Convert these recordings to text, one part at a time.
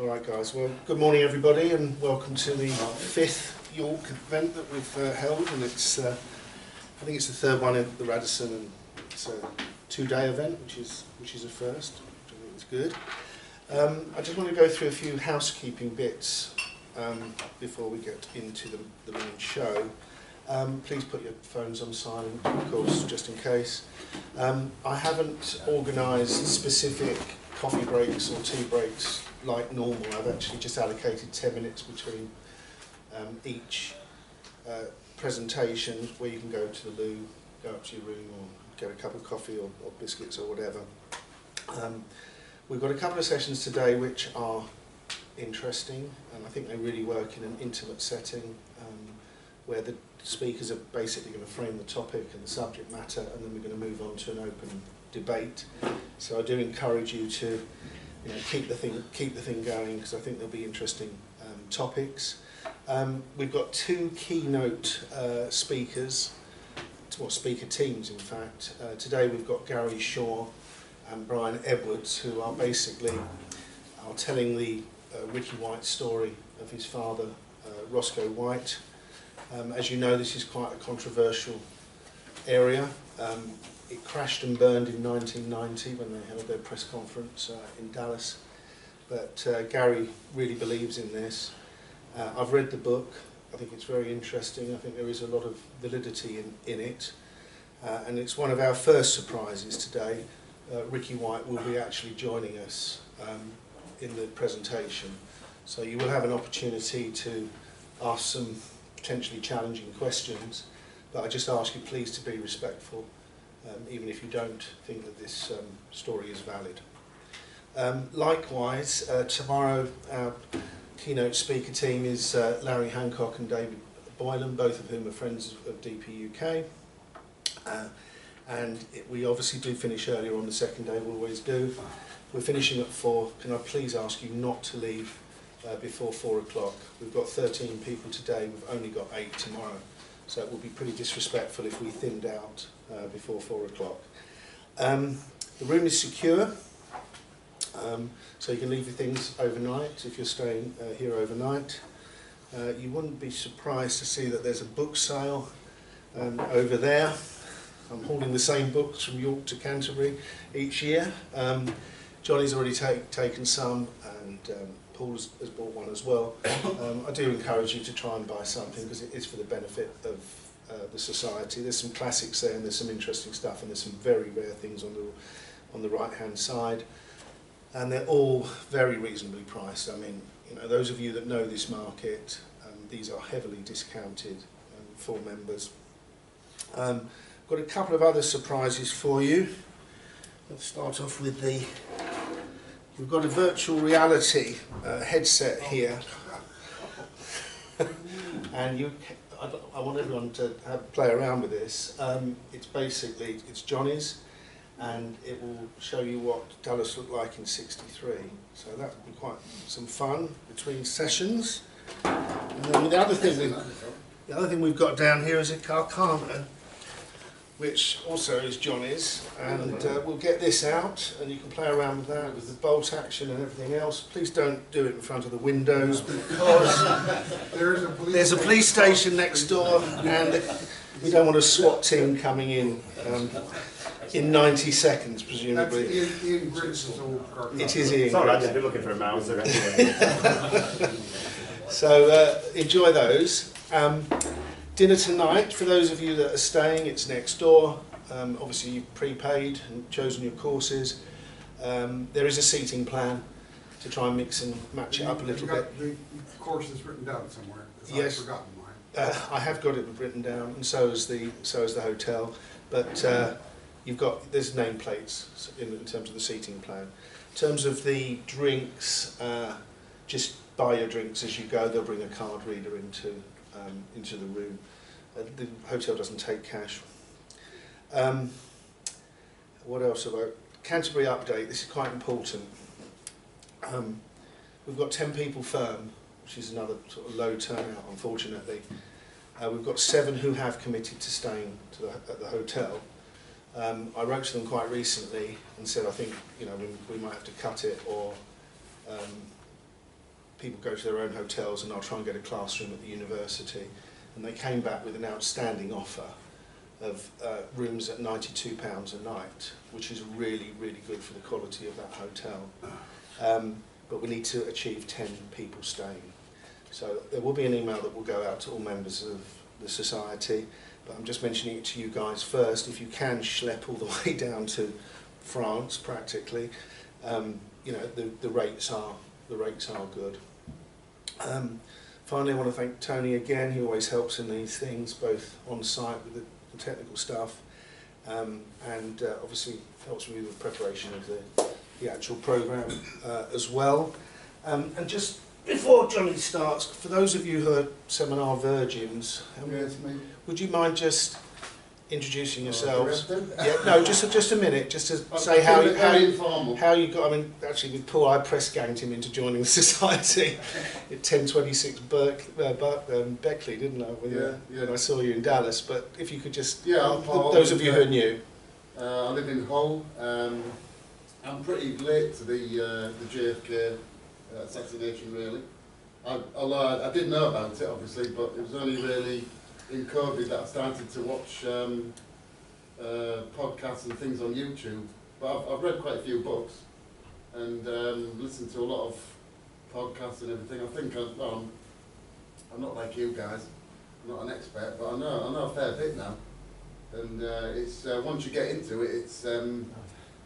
All right, guys. Well, good morning, everybody, and welcome to the fifth York event that we've uh, held. And it's, uh, I think it's the third one at the Radisson, and it's a two-day event, which is which is a first. Which I think good. Um, I just want to go through a few housekeeping bits um, before we get into the, the main show. Um, please put your phones on silent, of course, just in case. Um, I haven't organised specific coffee breaks or tea breaks like normal. I've actually just allocated 10 minutes between um, each uh, presentation where you can go to the loo, go up to your room or get a cup of coffee or, or biscuits or whatever. Um, we've got a couple of sessions today which are interesting and I think they really work in an intimate setting um, where the speakers are basically going to frame the topic and the subject matter and then we're going to move on to an open debate. So I do encourage you to you know, keep the thing keep the thing going because I think there'll be interesting um, topics. Um, we've got two keynote uh, speakers, well, speaker teams in fact. Uh, today we've got Gary Shaw and Brian Edwards who are basically are telling the uh, Ricky White story of his father, uh, Roscoe White. Um, as you know, this is quite a controversial area. It crashed and burned in 1990 when they held their press conference uh, in Dallas. But uh, Gary really believes in this. Uh, I've read the book. I think it's very interesting. I think there is a lot of validity in, in it. Uh, and it's one of our first surprises today. Uh, Ricky White will be actually joining us um, in the presentation. So you will have an opportunity to ask some potentially challenging questions. But I just ask you please to be respectful um, even if you don't think that this um, story is valid. Um, likewise, uh, tomorrow our keynote speaker team is uh, Larry Hancock and David Boylan, both of whom are friends of DP UK. Uh, and it, we obviously do finish earlier on the second day, we always do. We're finishing at four. Can I please ask you not to leave uh, before four o'clock? We've got 13 people today, we've only got eight tomorrow. So it would be pretty disrespectful if we thinned out uh, before four o'clock. Um, the room is secure, um, so you can leave your things overnight if you're staying uh, here overnight. Uh, you wouldn't be surprised to see that there's a book sale um, over there. I'm holding the same books from York to Canterbury each year. Um, Johnny's already take, taken some and um, Paul has, has bought one as well. Um, I do encourage you to try and buy something because it is for the benefit of uh, the society. There's some classics there and there's some interesting stuff and there's some very rare things on the, on the right hand side. And they're all very reasonably priced. I mean, you know, those of you that know this market, um, these are heavily discounted um, for members. Um, got a couple of other surprises for you. Let's start off with the, we've got a virtual reality uh, headset here. and you I, I want everyone to have, play around with this. Um, it's basically, it's Johnny's, and it will show you what Dallas looked like in 63. So that would be quite some fun between sessions. And then the other thing, we, the other thing we've got down here is a Carcano which also is Johnny's, and uh, we'll get this out and you can play around with that with the bolt action and everything else. Please don't do it in front of the windows because there's, a police, there's a police station next door and we don't want a SWAT team coming in um, in 90 seconds, presumably. That's Ian, Ian old It is Ian. It's all right, I've been looking for a mouse. so uh, enjoy those. Um, Dinner tonight, for those of you that are staying, it's next door. Um, obviously, you've prepaid and chosen your courses. Um, there is a seating plan to try and mix and match it up a little bit. The course is written down somewhere. Yes. I've forgotten mine. Uh, I have got it written down, and so is the so is the hotel. But uh, you've got there's nameplates in, in terms of the seating plan. In terms of the drinks, uh, just buy your drinks as you go. They'll bring a card reader into um, into the room. Uh, the hotel doesn't take cash. Um, what else about Canterbury update? This is quite important. Um, we've got 10 people firm, which is another sort of low turnout, unfortunately. Uh, we've got seven who have committed to staying to the, at the hotel. Um, I wrote to them quite recently and said I think you know we, we might have to cut it or um, people go to their own hotels and I'll try and get a classroom at the university. And they came back with an outstanding offer of uh, rooms at £92 a night, which is really, really good for the quality of that hotel. Um, but we need to achieve 10 people staying. So there will be an email that will go out to all members of the society, but I'm just mentioning it to you guys first. If you can schlep all the way down to France, practically, um, you know the, the rates are the rates are good. Um, finally, I want to thank Tony again. He always helps in these things, both on site with the, the technical stuff, um, and uh, obviously helps me with the preparation of the, the actual program uh, as well. Um, and just before Johnny starts, for those of you who are seminar virgins, um, Yes, would you mind just introducing Oh, yourselves? do you have to? Yeah, no, just just a minute, just to say how you, how you, how you got. I mean, actually, with Paul, I press ganged him into joining the society at ten twenty six Berk, uh, Ber- um, Beckley, didn't I? When, Yeah, uh, yeah. when I saw you in Dallas. But if you could just, Yeah, I'm th- Paul, those of you who are new, Uh, I live in Hull. Um, I'm pretty late to the uh, the JFK uh, assassination, really. I, although I, I did know about it, obviously, but it was only really in COVID that I started to watch um, uh, podcasts and things on YouTube. But I've, I've read quite a few books and um, listened to a lot of podcasts and everything. I think I, well, I'm, I'm not like you guys. I'm not an expert, but I know I know a fair bit now. And uh, it's uh, once you get into it, it's um,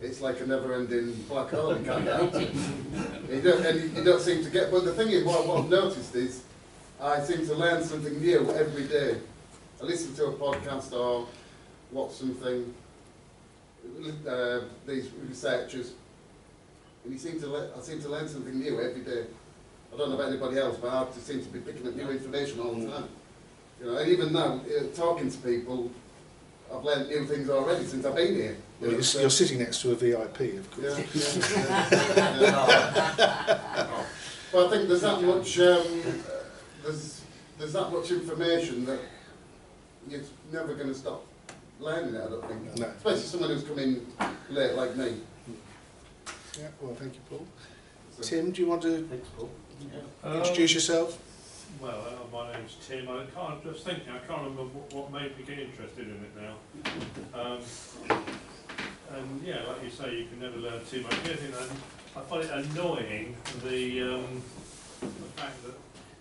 it's like a never-ending black hole. You can't get out. You don't, and you, you don't seem to get. But the thing is, what, what I've noticed is, I seem to learn something new every day. I listen to a podcast or watch something. Uh, these researchers, and you seem to le- I seem to learn something new every day. I don't know about anybody else, but I just seem to be picking up new information all the time. You know, and even now, uh, talking to people, I've learned new things already since I've been here. well, you're, so- you're sitting next to a VIP, of course. yeah, yeah, yeah. Well, I think there's that much, um, uh, there's, there's that much information that you're never going to stop learning it, I don't think. No. Especially someone who's come in late like me. Yeah. Well, thank you, Paul. So- Tim, do you want to Thanks, Paul. Um, introduce yourself? Well, uh, my name's Tim. I can't just thinking. I can't remember what, what made me get interested in it now. Um, and yeah, like you say, you can never learn too much. The other thing I, I find it annoying the um, the fact that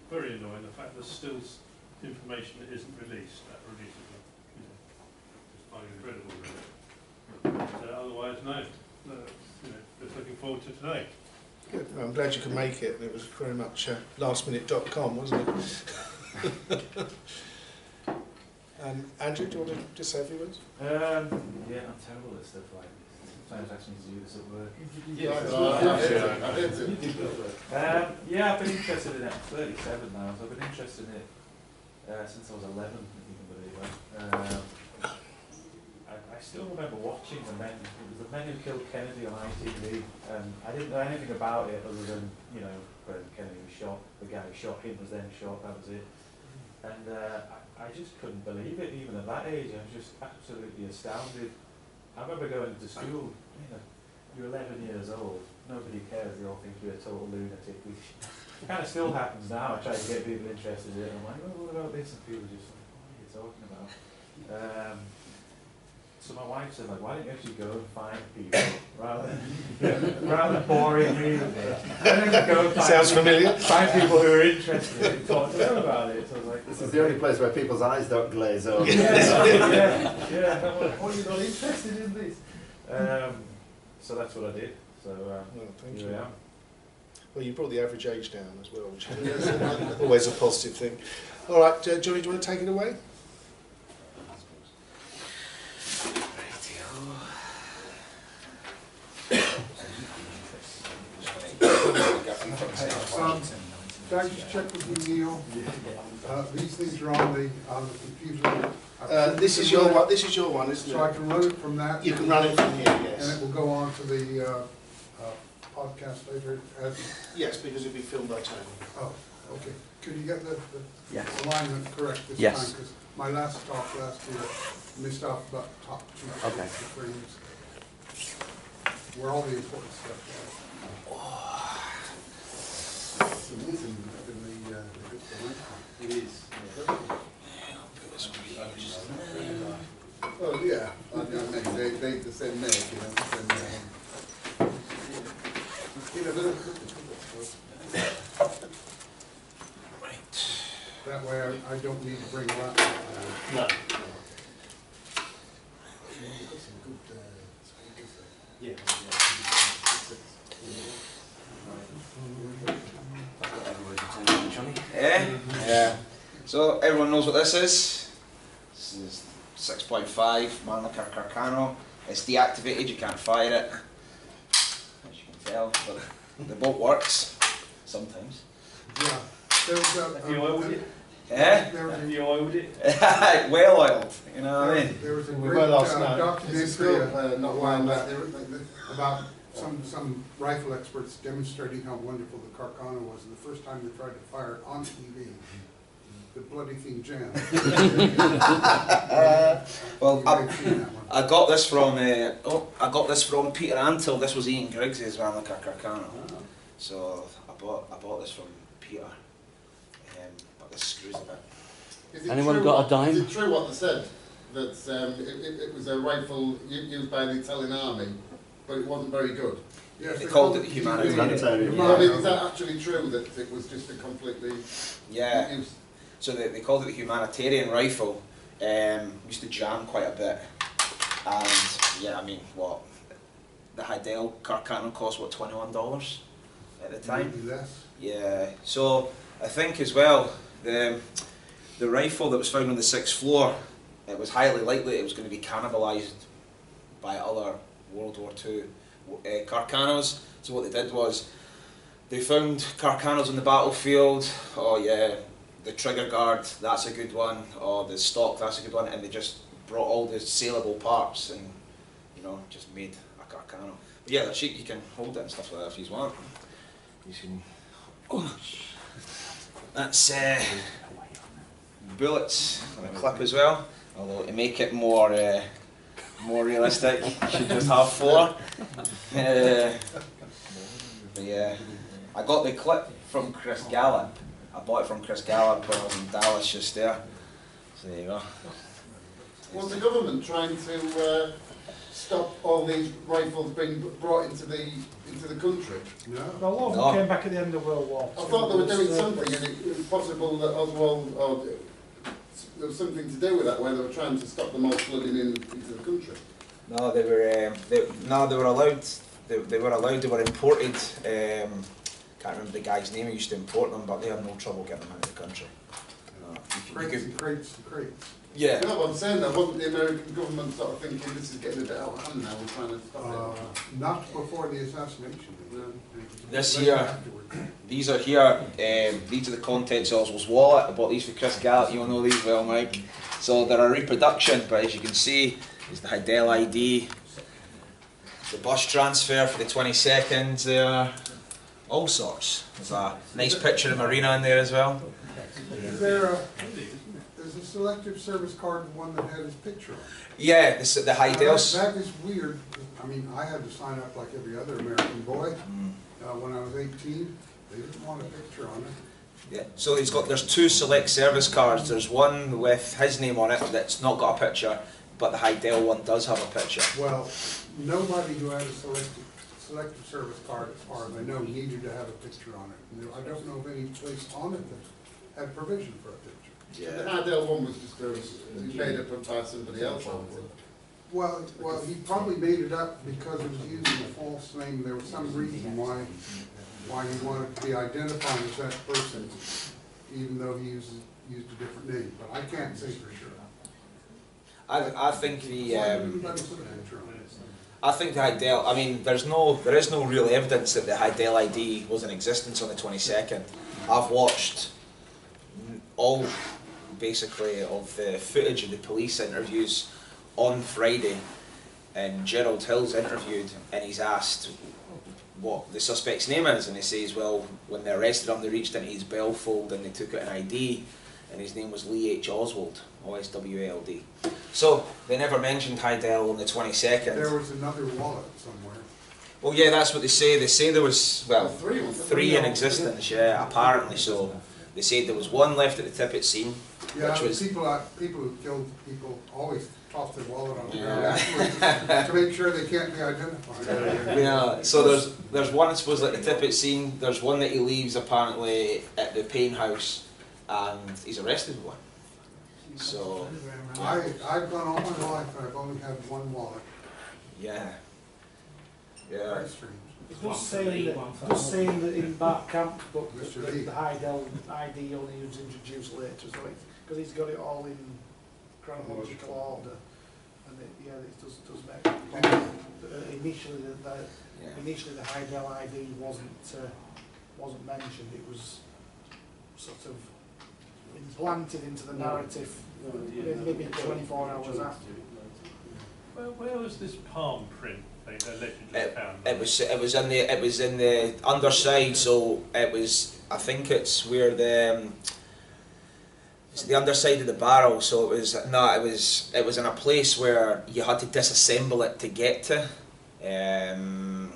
very annoying the fact that there's still s- information that isn't released. That releases it. You know, just find incredible. Really. But, uh, otherwise, no. no. You know, just looking forward to today. Good. Well, I'm glad you could make it. It was very much uh, lastminute.com, wasn't it? um, Andrew, do you want to just say a few words? Um, yeah, I'm terrible at stuff like this. Sometimes I actually need to do this at work. I did it, I did. Um, yeah, I've been interested in it. I'm 37 now, so I've been interested in it uh, since I was 11, if you can believe it. Um, I, I still remember watching the men, it was the men who killed Kennedy on ITV. Um, I didn't know anything about it other than, you know, when Kennedy was shot, the guy who shot him was then shot, that was it. And uh, I, I just couldn't believe it, even at that age. I was just absolutely astounded. I remember going to school, you know, you're 11 years old, nobody cares, they all think you're a total lunatic, which kind of still happens now. I try to get people interested in it, I'm like, oh, what about this? And people just like, what are you talking about? Um, so my wife said, like, why don't you actually go and find people rather than, rather than boring me with it? Why don't you go find Sounds familiar. find people who are interested and talk to them about it. So I was like, This is the only place where people's eyes don't glaze over. yeah, yeah, yeah. I'm like, oh, you're not interested in this? Um, so that's what I did. So No, thank here you. I am. Well, you brought the average age down as well, which is always a positive thing. All right, uh, Johnny, do you want to take it away? Um, I just check with you, Neale? Uh, these things are on the, on the computer. Uh, this is your one. This is your one, isn't So I it? can run it from that? You can run it from here. yes. And it will go on to the, uh, uh, podcast later Yes, because it'd be filmed by time. oh, okay. Could you get the, Yes. alignment correct this time? Yes. Because my last talk last year missed out about the top two Okay. where all the important stuff was. It's amazing, in the, uh, the It is. Oh, yeah, I mean, they, they, the same name, you know, the same name. That way I, I don't need to bring a laptop down. No. You've got some good, speakers there. Yeah. Yeah, yeah. So everyone knows what this is. This is 6.5 Mannlicher Carcano. It's deactivated, you can't fire it. As tell, but the boat works sometimes. Yeah. There was a, Have you oiled it? Yeah, There was Have you oiled it? well oiled. You know what I mean? there was a We great were last uh, night. Is it documentary still, uh, not while lying back back there, like this? about some, some rifle experts demonstrating how wonderful the Carcano was, and the first time they tried to fire it on TV, the bloody thing jammed. Well, I, might have seen that one. I got this from uh, oh, I got this from Peter Antil. This was Ian Griggs's Mannlicher Carcano. So I bought I bought this from Peter. Um, but the screws a bit. Is it Anyone true got a what- dime? Is it true what they said? That um, it, it, it was a rifle used by the Italian army, but it wasn't very good. Yes, They called it the humanitarian. Humanitarian. I mean, is that actually true that it was just a completely Yeah. used? So they, they called it the humanitarian rifle. Um, used to jam quite a bit, and yeah, I mean, what the Hidell Carcano cost what twenty one dollars at the time. Yeah. So I think as well the the rifle that was found on the sixth floor, it was highly likely it was going to be cannibalised by other World War Two uh, Carcanos. So what they did was they found Carcanos on the battlefield. Oh yeah, the trigger guard, that's a good one. Or the stock, that's a good one. And they just brought all the saleable parts and you know just made a Carcano. But yeah, the sheet you can hold it and stuff like that if you want. You can. Oh. That's uh, bullets and a clip as well. Although to make it more uh, more realistic, you should just have four. Uh, yeah, I got the clip from Chris Gallop. I bought it from Chris Gallop when I was in Dallas just there. So there you go. Was the government trying to uh, stop all these rifles being brought into the into the country? No? A lot of No. them came back at the end of World War I thought they were doing It was, something, and it, it was possible that Oswald or there was something to do with that, where they were trying to stop them all flooding in into the country. No, they were. Um, they, no, they were allowed. They, they were allowed. They were imported. Um, can't remember the guy's name who used to import them, but they had no trouble getting them out of the country. No, you could- you Crates crates crates. yeah. You know what I'm saying? Though, wasn't the American government sort of thinking this is getting a bit out of hand now? We're trying to stop Uh, it. not before the assassination. This Right year- These are here. Um, these are the contents of Oswald's wallet. I bought these for Chris Gallett. You'll know these well, Mike. So they're a reproduction, but as you can see, there's the Hidell ID, the bus transfer for the 22nd there, all sorts. There's a nice picture of Marina in there as well. Is there a, there's a selective service card, the one that had his picture on it. Yeah, this, the Now, Hidells. That that is weird. I mean, I had to sign up like every other American boy, Mm. uh, when I was eighteen. They didn't want a picture on it. Yeah. So he's got there's two select service cards. There's one with his name on it that's not got a picture, but the Hidell one does have a picture. Well, nobody who had a selective, selective service card, as far as I know, needed to have a picture on it. And I don't know of any place on it that had provision for a picture. Yeah, the Hidell one was just a, made up by somebody else. wasn't it? Well, well, he probably made it up because it was using a false name. There was some reason why, why he wanted to be identified as that person, even though he uses, used a different name. But I can't say for sure. I, I think the Why um, didn't anybody put a picture on it? I think the Hidell. I mean, there's no, there is no real evidence that the Hidell ID was in existence on the 22nd. I've watched all, basically, of the footage of the police interviews on Friday, and Gerald Hill's interviewed, and he's asked what the suspect's name is, and he says, well, when they arrested him, they reached into his bellfold and they took out an ID, and his name was Lee H. Oswald, O S W A L D. So they never mentioned Hidell on the 22nd. There was another wallet somewhere. Well, yeah, that's what they say. They say there was well Three, three in existence. Yeah, apparently so. They said there was one left at the Tippit scene, Yeah, which was people, people who killed people always toss their wallet on the Yeah. ground to make sure they can't be identified. Yeah, so there's there's one I suppose like the Tippit scene. There's one that he leaves apparently at the Paine House, and he's arrested with one. So I, I've gone all my life and I've only had one wallet. yeah, yeah, Very strange. It does say that, it does say in the, in Bart Kamp's book that Mr. the, Lee. the Hidell ID only was introduced later, so it's, because he's got it all in chronological order. And it, yeah, it does, does make, uh, initially, the, the, yeah. initially the Hidell ID wasn't, uh, wasn't mentioned, it was sort of implanted into the narrative maybe maybe twenty-four hours after. Where, where was this palm print they allegedly It, found? it was it was in the it was in the underside, so it was I think it's where the um, it's the underside of the barrel. So it was no, it was it was in a place where you had to disassemble it to get to. Um,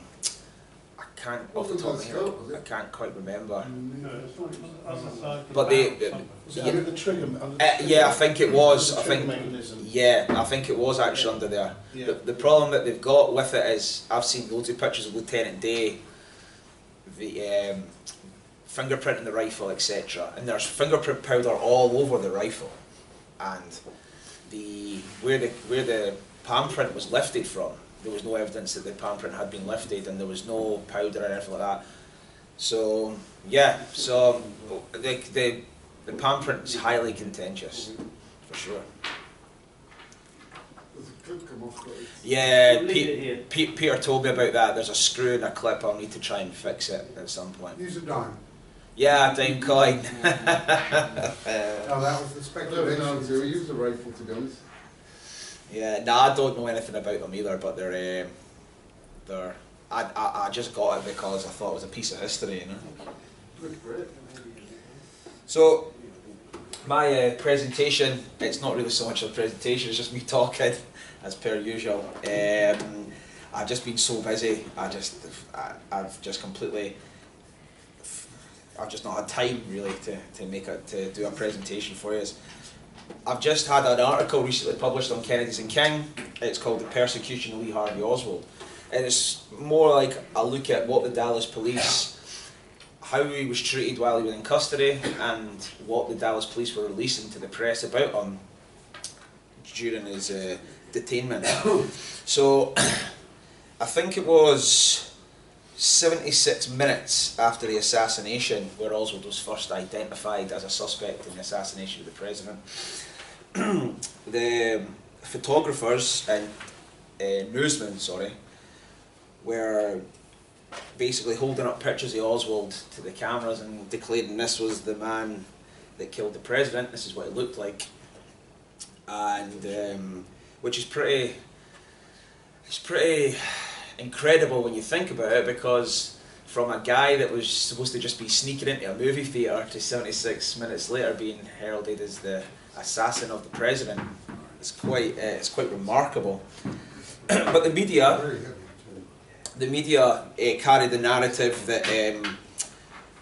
I can't off the top of my head. I can't quite remember. No, it's on the other side of the But they-. Was it under the trigger? Under the Uh, yeah, I think it was. I think mechanism. yeah, I think it was actually under there. Yeah. The, the problem that they've got with it is I've seen loads of pictures of Lieutenant Day, the um, fingerprint in the rifle, etc. And there's fingerprint powder all over the rifle, and the where the where the palm print was lifted from, there was no evidence that the palm print had been lifted, and there was no powder or anything like that. So yeah, so the the the palm print is highly contentious, for sure. There's a clip come off, but it's- Yeah, Leave Pete. Pete, Peter told me about that. There's a screw in a clip. I'll need to try and fix it at some point. Use a dime. Yeah, dime coin. Oh, that was the I don't speculation. we use the rifle, to be honest. yeah, no, I don't know anything about them either, but they're um, they're. I, I, I just got it because I thought it was a piece of history, you know. Looks great. So, my uh, presentation, it's not really so much a presentation, it's just me talking, as per usual. Um, I've just been so busy, I just, I, I've just completely, I've just not had time really to, to make a, to do a presentation for you. I've just had an article recently published on Kennedys and King, it's called The Persecution of Lee Harvey Oswald. And it's more like a look at what the Dallas police how he was treated while he was in custody and what the Dallas police were releasing to the press about him during his uh, detainment. so I think it was 76 minutes after the assassination where Oswald was first identified as a suspect in the assassination of the president. the photographers and uh, newsmen, sorry, were basically holding up pictures of Oswald to the cameras and declaring this was the man that killed the president. This is what he looked like, and um, which is pretty. It's pretty incredible when you think about it because from a guy that was supposed to just be sneaking into a movie theatre to 76 minutes later being heralded as the assassin of the president, it's quite uh, it's quite remarkable. but the media. The media uh, carried the narrative that um,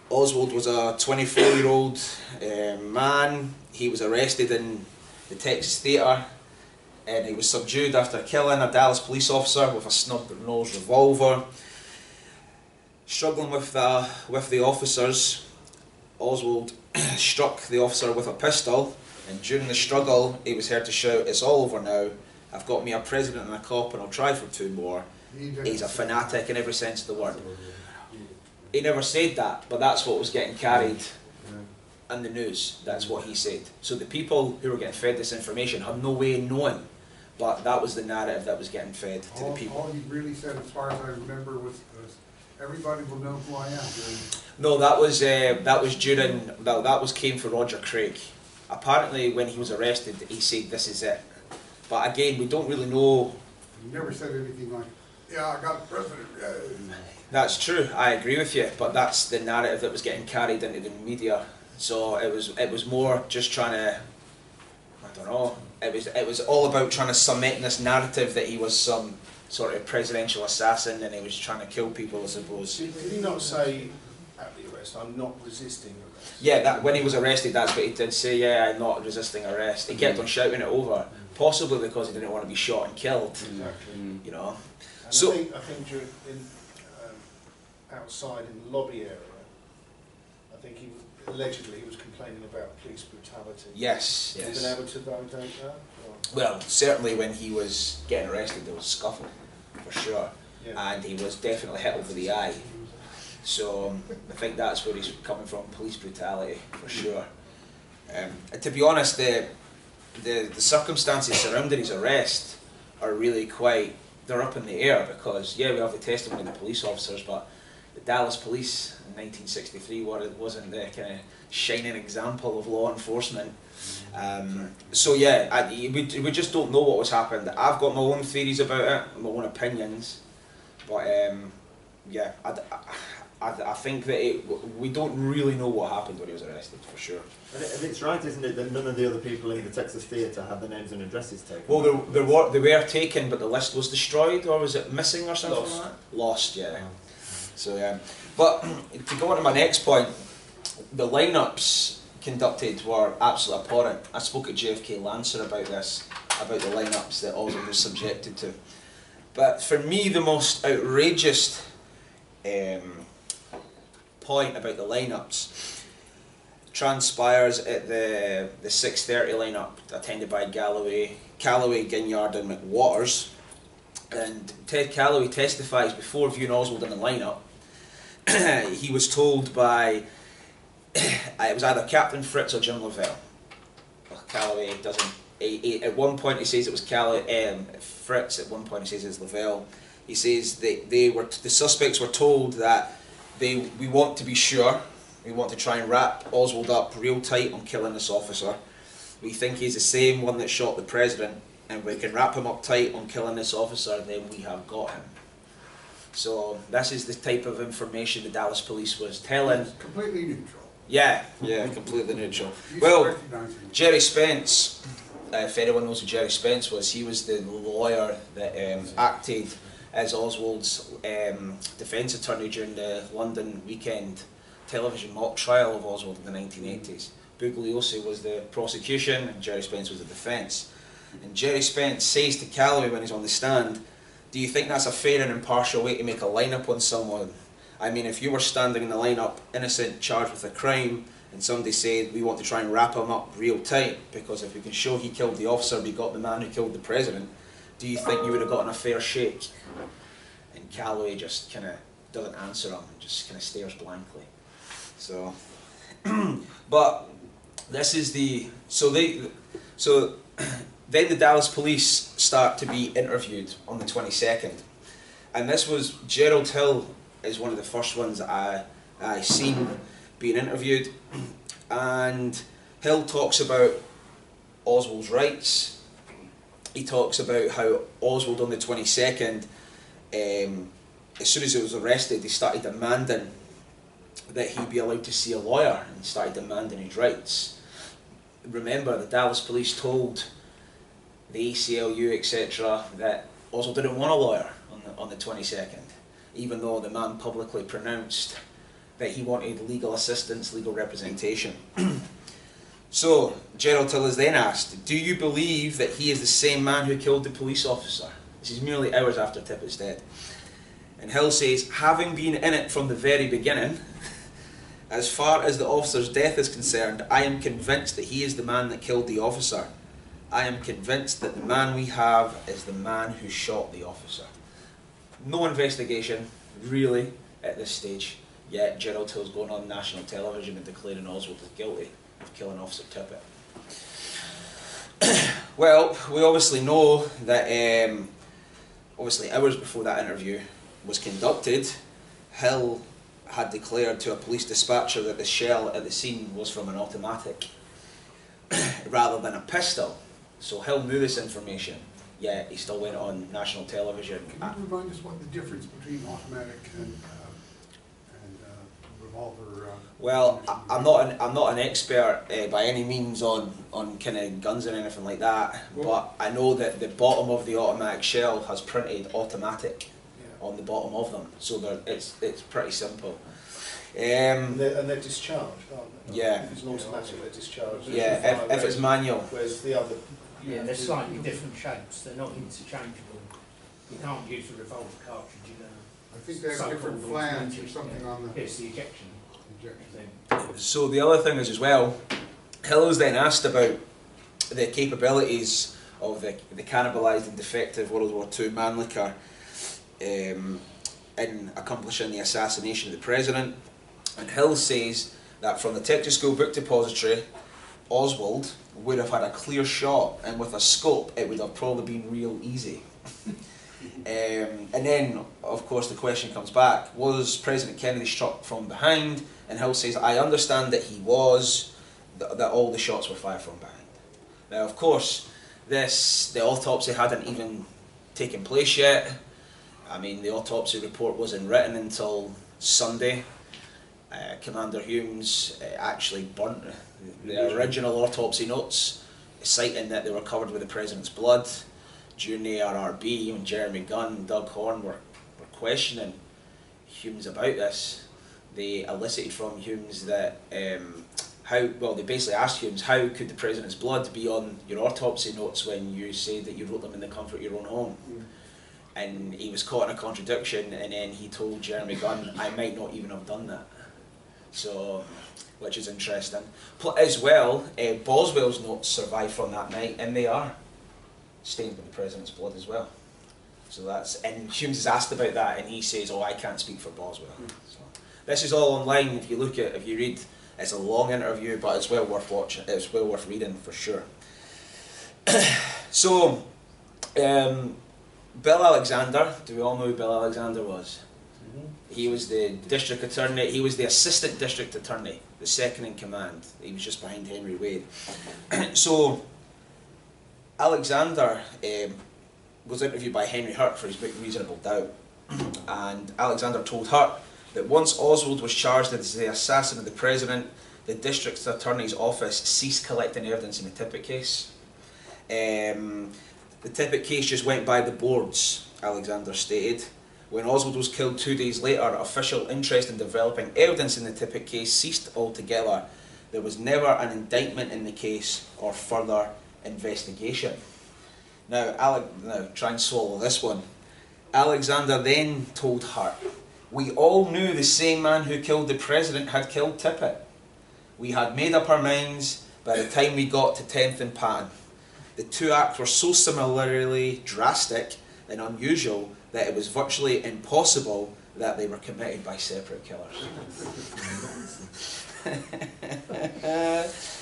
Oswald was a 24 year old um, man. He was arrested in the Texas theatre and he was subdued after killing a Dallas police officer with a snub nose revolver. Struggling with the, with the officers, Oswald struck the officer with a pistol and during the struggle he was heard to shout, It's all over now. I've got me a president and a cop and I'll try for two more. He's a fanatic in every sense of the word. He never said that, but that's what was getting carried in the news. That's what he said. So the people who were getting fed this information had no way of knowing, but that was the narrative that was getting fed to the people. all he really said, as far as I remember, was, was everybody will know who I am. No, that was uh, that was during well, that was came for Roger Craig. Apparently, when he was arrested, he said, "This is it." But again, we don't really know. He never said anything like, yeah, I got the president. yeah." That's true. I agree with you, but that's the narrative that was getting carried into the media. So it was it was more just trying to. I don't know. It was it was all about trying to cement this narrative that he was some sort of presidential assassin and he was trying to kill people. I suppose. Did, did he not say at the arrest. I'm not resisting arrest. Yeah, that when he was arrested, that's what he did say. Yeah, I'm not resisting arrest. He kept on shouting it over, possibly because he didn't want to be shot and killed. Exactly. You know. So- I think, I think during, in, um, outside in the lobby area, I think he was, allegedly he was complaining about police brutality. Yes. Have you Yes. been able to validate that? Or- Well, certainly when he was getting arrested, there was scuffle, for sure, Yeah. and he was definitely hit over the eye. So um, I think that's where he's coming from, police brutality, for sure. Um, and to be honest, the, the the circumstances surrounding his arrest are really quite they're up in the air because yeah, we have the testimony of the police officers, but the Dallas police in 1963 were, wasn't the kind of shining example of law enforcement. Um, so yeah, I, we, we just don't know what was happened. I've got my own theories about it, my own opinions, but um, yeah, I, I, I think that it, we don't really know what happened when he was arrested for sure. And, it, and it's right, isn't it, that none of the other people in the Texas theatre had their names and addresses taken? Well, there, there were they were taken, but the list was destroyed, or was it missing, or something Lost. like that? Lost, yeah. So yeah, but to go on to my next point, the lineups conducted were absolutely abhorrent. I spoke at JFK Lancer about this, about the lineups that Oswald was subjected to. But for me, the most outrageous um, point about the lineups transpires at the the six thirty lineup attended by Galloway, Callaway, Guinyard, and McWatters. And Ted Callaway testifies before viewing Oswald in the lineup. he was told by it was either Captain Fritz or Jim Leavelle. Callaway doesn't. He, he, at one point, he says it was Callaway, um, Fritz. At one point, he says it's Leavelle. He says they, they were the suspects were told that they we want to be sure. We want to try and wrap Oswald up real tight on killing this officer. We think he's the same one that shot the president, and we can wrap him up tight on killing this officer, then we have got him. So this is the type of information the Dallas police was telling. It's completely neutral. Yeah, yeah, completely neutral. Well, should recognize him. Jerry Spence, uh, if anyone knows who Jerry Spence was, he was the lawyer that um, acted as Oswald's um, defence attorney during the London weekend television mock trial of Oswald in the 1980s. Bugliosi was the prosecution and Jerry Spence was the defence. And Jerry Spence says to Callaway when he's on the stand, Do you think that's a fair and impartial way to make a lineup on someone? I mean, if you were standing in the lineup, innocent, charged with a crime, and somebody said we want to try and wrap him up real tight because if we can show he killed the officer, we got the man who killed the president, do you think you would have gotten a fair shake? And Callaway just kind of doesn't answer him, and just kind of stares blankly. So, but this is the so they so then the Dallas police start to be interviewed on the twenty second, and this was Gerald Hill is one of the first ones I I seen being interviewed, and Hill talks about Oswald's rights. He talks about how Oswald on the twenty second, um, as soon as he was arrested, he started demanding that he be allowed to see a lawyer and started demanding his rights. Remember, the Dallas police told the ACLU, etc., that Oswald didn't want a lawyer on the, on the 22nd, even though the man publicly pronounced that he wanted legal assistance, legal representation. so, Gerald Hill is then asked, Do you believe that he is the same man who killed the police officer? This is merely hours after Tippit's dead. And Hill says, having been in it from the very beginning, as far as the officer's death is concerned, I am convinced that he is the man that killed the officer. I am convinced that the man we have is the man who shot the officer. No investigation, really, at this stage. Yet Gerald Hill's going on national television and declaring Oswald is guilty killing Officer Tippit. well, we obviously know that um, obviously hours before that interview was conducted, Hill had declared to a police dispatcher that the shell at the scene was from an automatic rather than a pistol. So Hill knew this information, yet he still went on national television. Can you remind us what the difference between automatic and, uh, revolver? uh, Well, I, ammunition I'm not an, I'm not an expert uh, by any means on, on kind of guns or anything like that, but I know that the bottom of the automatic shell has printed automatic Yeah. on the bottom of them. So it's it's pretty simple. And Um, they're, and they're discharged, aren't they? Yeah. If it's an automatic, they're discharged. yeah, if, if it's manual. Whereas the other, Yeah, they're slightly different shapes, they're not interchangeable. You can't use the revolver cartridge, you know. I think they have different So-called flange or automatic, something yeah. on the It's the ejection injection. thing. So the other thing is as well, Hill was then asked about the capabilities of the, the cannibalised and defective World War II Mannlicher um, in accomplishing the assassination of the president. And Hill says that from the Texas School Book Depository, Oswald would have had a clear shot, and with a scope, it would have probably been real easy. Um, and then, of course, the question comes back: Was President Kennedy struck from behind? And Hill says, "I understand that he was, that, that all the shots were fired from behind." Now, of course, this the autopsy hadn't even taken place yet. I mean, the autopsy report wasn't written until Sunday. Uh, Commander Humes uh, actually burnt the original autopsy notes, citing that they were covered with the president's blood. During the when Jeremy Gunn and Doug Horne were, were questioning Humes about this, they elicited from Humes that um, how well they basically asked Humes how could the president's blood be on your autopsy notes when you say that you wrote them in the comfort of your own home? And he was caught in a contradiction and then he told Jeremy Gunn I might not even have done that. So which is interesting. As well uh, Boswell's notes survive from that night and they are stained with the president's blood as well. So that's and Humes is asked about that and he says oh I can't speak for Boswell. So this is all online if you look at if you read. It's a long interview but it's well worth watching it's well worth reading for sure. So um, Bill Alexander do we all know who Bill Alexander was? He was the district attorney he was the assistant district attorney the second in command. He was just behind Henry Wade. So Alexander um, was interviewed by Henry Hurt for his book Reasonable Doubt and Alexander told Hurt that once Oswald was charged as the assassin of the president, the district attorney's office ceased collecting evidence in the Tippit case. Um, the Tippit case just went by the boards, Alexander stated. When Oswald was killed two days later, official interest in developing evidence in the Tippit case ceased altogether. There was never an indictment in the case or further investigation. Now, Ale- now try and swallow this one. Alexander then told Hurt, We all knew the same man who killed the president had killed Tippit. We had made up our minds by the time we got to 10th and Patton. The two acts were so similarly drastic and unusual that it was virtually impossible that they were committed by separate killers.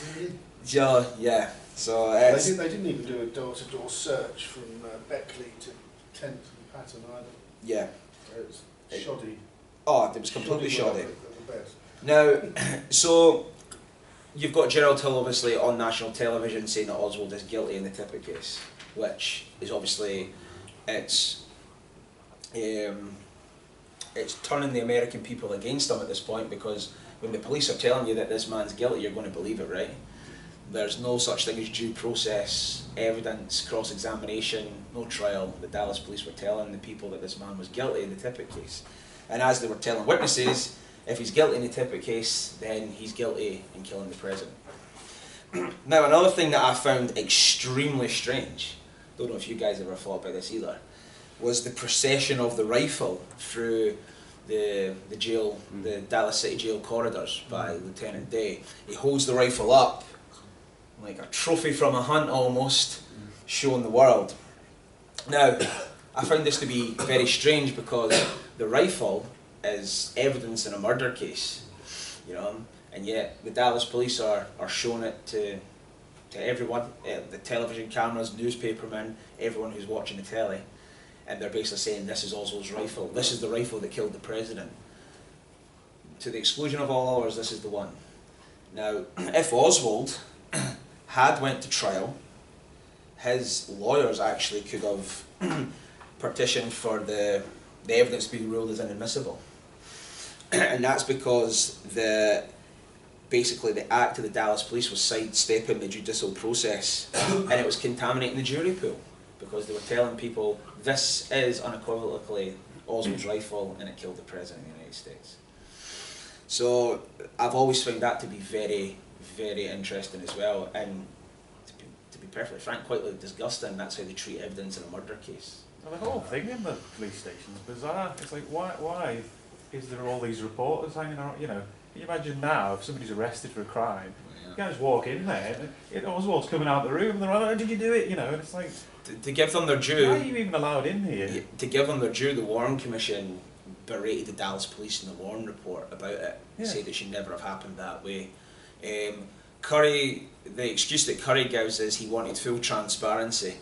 so, yeah, so they, did, they didn't even do a door-to-door search from uh, Beckley to 10th and Patton either. yeah. It was shoddy. Oh, it was completely shoddy. at. Now, so you've got Gerald Hill obviously on national television saying that Oswald is guilty in the Tippit case, which is obviously it's um, it's turning the American people against him at this point because when the police are telling you that this man's guilty, you're going to believe it, right? There's no such thing as due process, evidence, cross examination, no trial. The Dallas police were telling the people that this man was guilty in the Tippit case. And as they were telling witnesses, if he's guilty in the Tippit case, then he's guilty in killing the president. now, another thing that I found extremely strange, don't know if you guys ever thought about this either, was the procession of the rifle through the, the jail, mm. the Dallas City jail corridors by Lieutenant Day. He holds the rifle up like a trophy from a hunt almost, showing the world. Now, I found this to be very strange because the rifle is evidence in a murder case, you know, and yet the Dallas police are, are showing it to to everyone, uh, the television cameras, newspapermen, everyone who's watching the telly, and they're basically saying this is Oswald's rifle. This is the rifle that killed the president. To the exclusion of all others, this is the one. Now, if Oswald had went to trial, his lawyers actually could have petitioned for the, the evidence to be ruled as inadmissible. and that's because the basically the act of the Dallas police was sidestepping the judicial process and it was contaminating the jury pool because they were telling people this is unequivocally Oswald's rifle and it killed the President of the United States. So I've always found that to be very, very interesting as well. And to be, to be perfectly frank, quite like disgusting. That's how they treat evidence in a murder case. Well, the whole thing in the police station is bizarre. It's like, why, why is there all these reporters hanging around? You know, can you imagine now if somebody's arrested for a crime, you can just walk in there, and it, Oswald's coming out of the room, and they're like, oh, did you do it? You know, and it's like, To, to give them their due... why are you even allowed in here? to give them their due, the Warren Commission berated the Dallas police in the Warren report about it, Yeah. said it should never have happened that way. Um, Curry, the excuse that Curry gives is he wanted full transparency,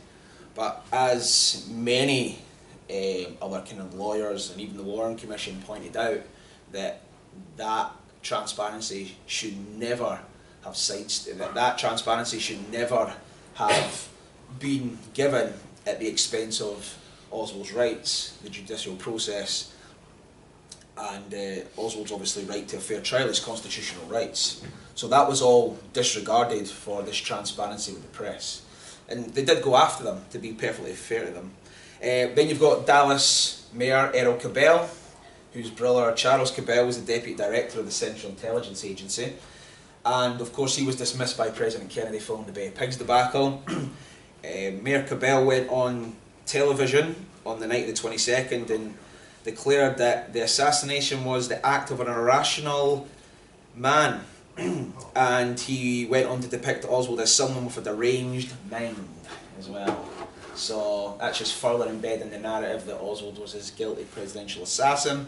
but as many um, other kind of lawyers and even the Warren Commission pointed out, that that transparency should never have sides. That that transparency should never have been given at the expense of Oswald's rights, the judicial process, and uh, Oswald's obviously right to a fair trial, his constitutional rights. So that was all disregarded for this transparency with the press. And they did go after them, to be perfectly fair to them. Uh, then you've got Dallas Mayor Earle Cabell, whose brother Charles Cabell was the Deputy Director of the Central Intelligence Agency. And of course, he was dismissed by President Kennedy following the Bay of Pigs debacle. uh, Mayor Cabell went on television on the night of the 22nd and declared that the assassination was the act of an irrational man. and he went on to depict Oswald as someone with a deranged mind as well. So that's just further embedding the narrative that Oswald was his guilty presidential assassin.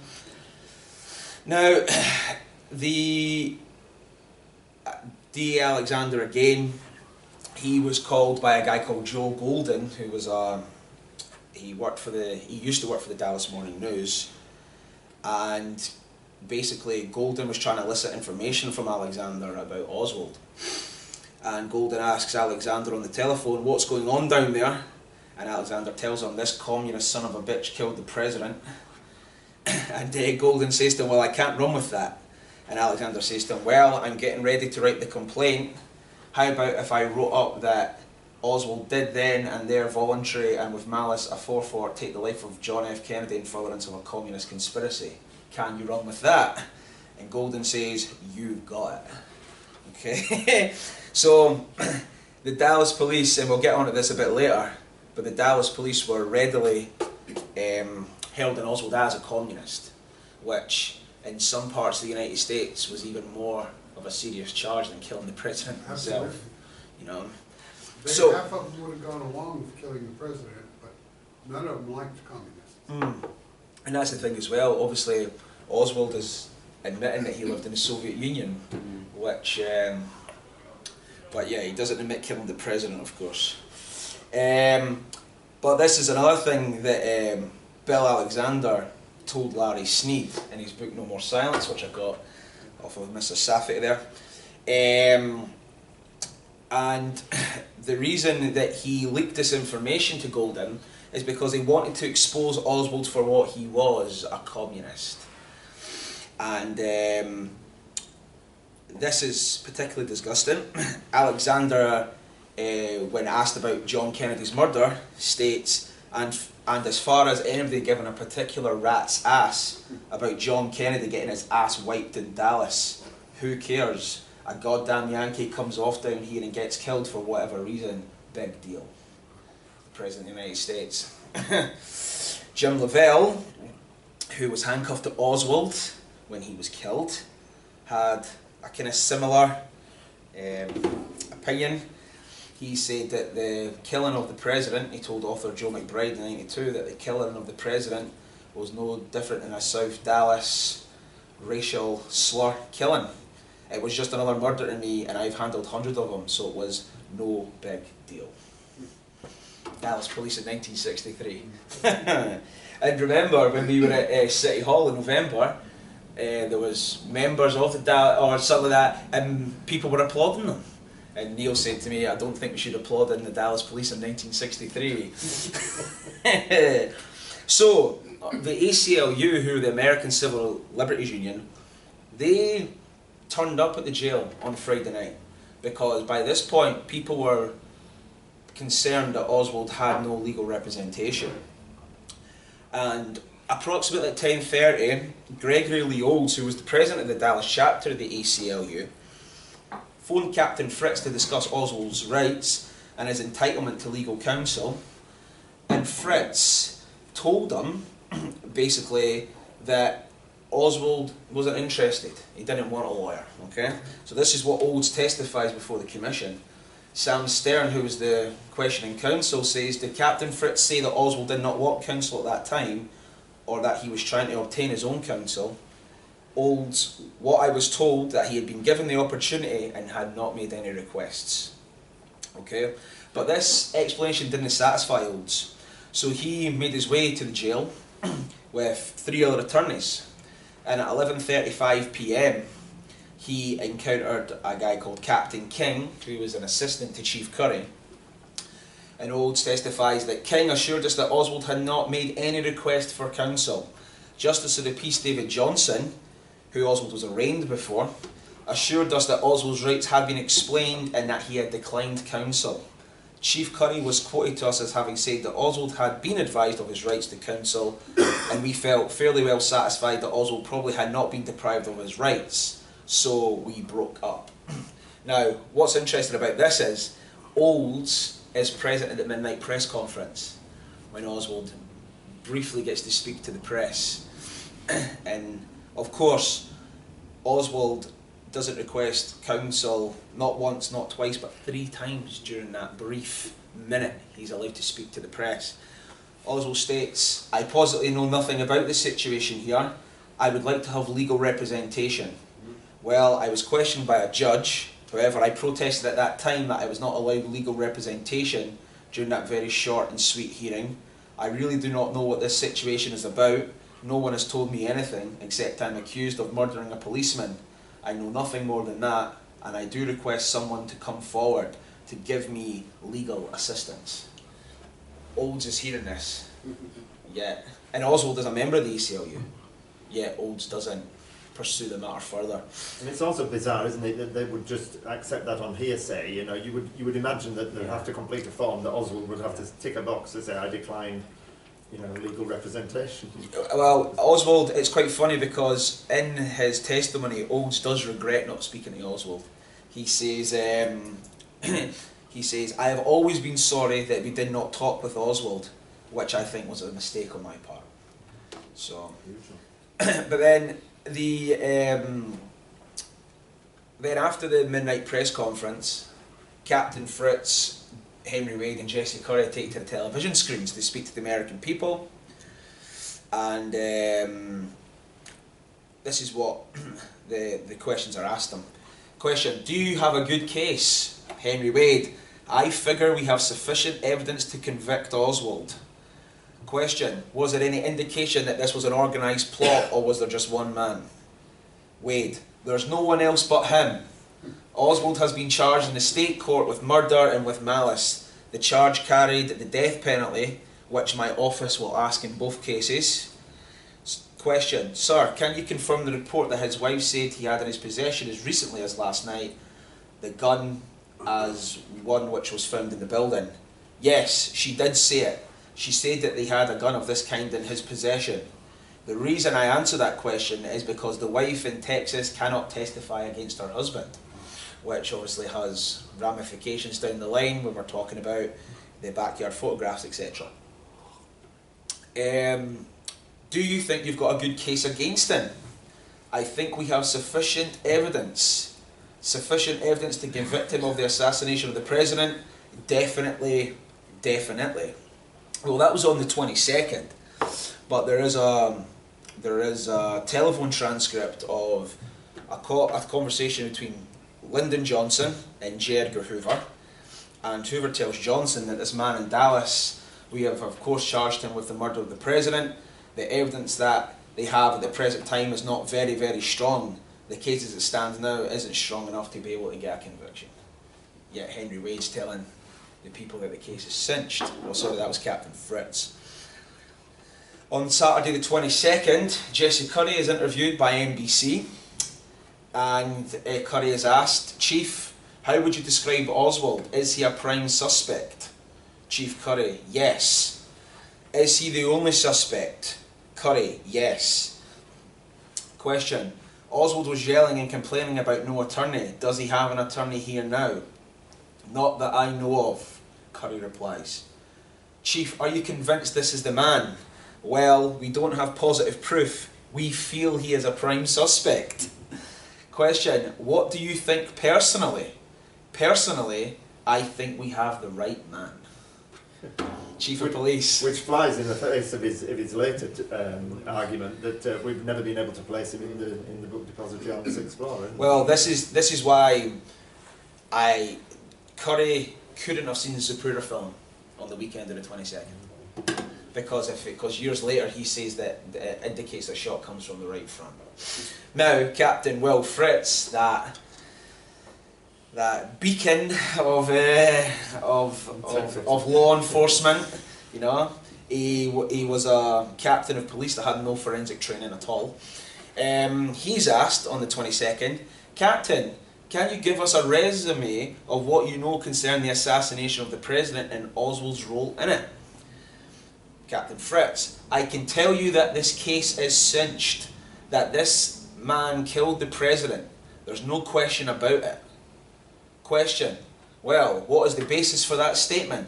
Now, the uh, D. Alexander again, he was called by a guy called Joe Goulden, who was a he worked for the he used to work for the Dallas Morning News, and basically Goulden was trying to elicit information from Alexander about Oswald, and Goulden asks Alexander on the telephone what's going on down there, and Alexander tells him this communist son of a bitch killed the president, and uh, Goulden says to him, well I can't run with that, and Alexander says to him, well I'm getting ready to write the complaint. How about if I wrote up that Oswald did then and there voluntary and with malice aforethought take the life of John F. Kennedy in furtherance of a communist conspiracy. Can you run with that? And Goulden says, You've got it. Okay? so the Dallas police, and we'll get onto this a bit later, but the Dallas police were readily um, held in Oswald as a communist, which in some parts of the United States was even more of a serious charge than killing the president himself. You know, They, So- half of them would have gone along with killing the president, but none of them liked communists. Mm. And that's the thing as well. Obviously, Oswald is admitting that he lived in the Soviet Union, which, um, but yeah, he doesn't admit killing the president, of course. Um, but this is another thing that um, Bill Alexander told Larry Sneed in his book No More Silence, which I got off of Mr. Safi there. Um, and the reason that he leaked this information to Goulden is because he wanted to expose Oswald for what he was, a communist. And um, this is particularly disgusting. Alexander, uh, when asked about John Kennedy's murder, states, and, and as far as anybody giving a particular rat's ass about John Kennedy getting his ass wiped in Dallas, who cares? A goddamn Yankee comes off down here and gets killed for whatever reason, big deal. The President of the United States. Jim Leavelle, who was handcuffed to Oswald when he was killed, had a kind of similar um, opinion. He said that the killing of the president, he told author Joe McBride in 92 that the killing of the president was no different than a South Dallas racial slur killing. It was just another murder to me, and I've handled hundreds of them, so it was no big deal. Dallas Police in 1963. and remember when we were at uh, City Hall in November, uh, there was members of the Dallas or something like that, and people were applauding them. And Neale said to me, "I don't think we should applaud in the Dallas Police in 1963." so uh, the ACLU, who are the American Civil Liberties Union, they turned up at the jail on Friday night because by this point people were concerned that Oswald had no legal representation. And approximately at 10.30, Gregory Lee Olds, who was the president of the Dallas chapter of the ACLU, phoned Captain Fritz to discuss Oswald's rights and his entitlement to legal counsel. And Fritz told him, basically, that Oswald wasn't interested. He didn't want a lawyer. Okay, so this is what Olds testifies before the commission. Sam Stern, who was the questioning counsel, says, Did Captain Fritz say that Oswald did not want counsel at that time, or that he was trying to obtain his own counsel? Olds, what I was told, that he had been given the opportunity and had not made any requests. Okay, but this explanation didn't satisfy Olds, so he made his way to the jail with three other attorneys, and at 11:35 p.m he encountered a guy called Captain King, who was an assistant to Chief Curry. And Olds testifies that King assured us that Oswald had not made any request for counsel. Justice of the Peace David Johnston, who Oswald was arraigned before, assured us that Oswald's rights had been explained and that he had declined counsel. Chief Curry was quoted to us as having said that Oswald had been advised of his rights to counsel, and we felt fairly well satisfied that Oswald probably had not been deprived of his rights so we broke up. now, what's interesting about this is Olds is present at the midnight press conference when Oswald briefly gets to speak to the press. and of course, Oswald doesn't request counsel not once, not twice, but three times during that brief minute he's allowed to speak to the press. Oswald states, I positively know nothing about the situation here. I would like to have legal representation. Well, I was questioned by a judge. However, I protested at that time that I was not allowed legal representation during that very short and sweet hearing. I really do not know what this situation is about. No one has told me anything except I'm accused of murdering a policeman. I know nothing more than that, and I do request someone to come forward to give me legal assistance. Olds is hearing this. Yeah. And Oswald is a member of the ACLU. Yeah, Olds doesn't pursue the matter further. And it's also bizarre, isn't it, that they would just accept that on hearsay. You know, you would you would imagine that they'd have to complete a form that Oswald would have to tick a box to say I decline, legal representation. Well, Oswald, it's quite funny because in his testimony, Olds does regret not speaking to Oswald. He says. Um, he says, I have always been sorry that we did not talk with Oswald, which I think was a mistake on my part. So, but then the um, then after the midnight press conference, Captain Fritz, Henry Wade, and Jesse Curry take to the television screens to speak to the American people, and um, this is what the the questions are asked them. Question: Do you have a good case, Henry Wade? I figure we have sufficient evidence to convict Oswald. Question Was there any indication that this was an organised plot or was there just one man? Wade, there's no one else but him. Oswald has been charged in the state court with murder and with malice. The charge carried the death penalty, which my office will ask in both cases. Question Sir, can you confirm the report that his wife said he had in his possession as recently as last night the gun as one which was found in the building? Yes, she did say it. She said that they had a gun of this kind in his possession. The reason I answer that question is because the wife in Texas cannot testify against her husband, which obviously has ramifications down the line when we're talking about the backyard photographs, etc. Um, do you think you've got a good case against him? I think we have sufficient evidence, sufficient evidence to convict him of the assassination of the president. Definitely, definitely. Well, that was on the 22nd, but there is a there is a telephone transcript of a, co- a conversation between Lyndon Johnson and J. Edgar Hoover, and Hoover tells Johnson that this man in Dallas, we have of course charged him with the murder of the president. The evidence that they have at the present time is not very, very strong. The case as it stands now isn't strong enough to be able to get a conviction. Yet Henry Wade's telling the people that the case is cinched. Well, sorry, that was Captain Fritz. On Saturday the 22nd, Jesse Curry is interviewed by NBC, and uh, Curry is asked, Chief, how would you describe Oswald? Is he a prime suspect? Chief Curry, yes. Is he the only suspect? Curry, yes. Question. Oswald was yelling and complaining about no attorney. Does he have an attorney here now? Not that I know of, Curry replies. Chief, are you convinced this is the man? Well, we don't have positive proof. We feel he is a prime suspect. Question. What do you think personally? Personally, I think we have the right man. Chief of Police. Which flies in the face of his, of his later um, argument that uh, we've never been able to place him in the, in the book depository on the sixth floor. Well, this is this is why I Curry couldn't have seen the Zapruder film on the weekend of the twenty second because if because years later he says that it indicates the shot comes from the right front. Now, Captain Will Fritz, that that beacon of uh, of, of of law enforcement, you know, he he was a captain of police that had no forensic training at all. Um, he's asked on the 22nd, Captain, can you give us a resume of what you know concerning the assassination of the President and Oswald's role in it? Captain Fritz, I can tell you that this case is cinched, that this man killed the President. There's no question about it. Question, well, what is the basis for that statement?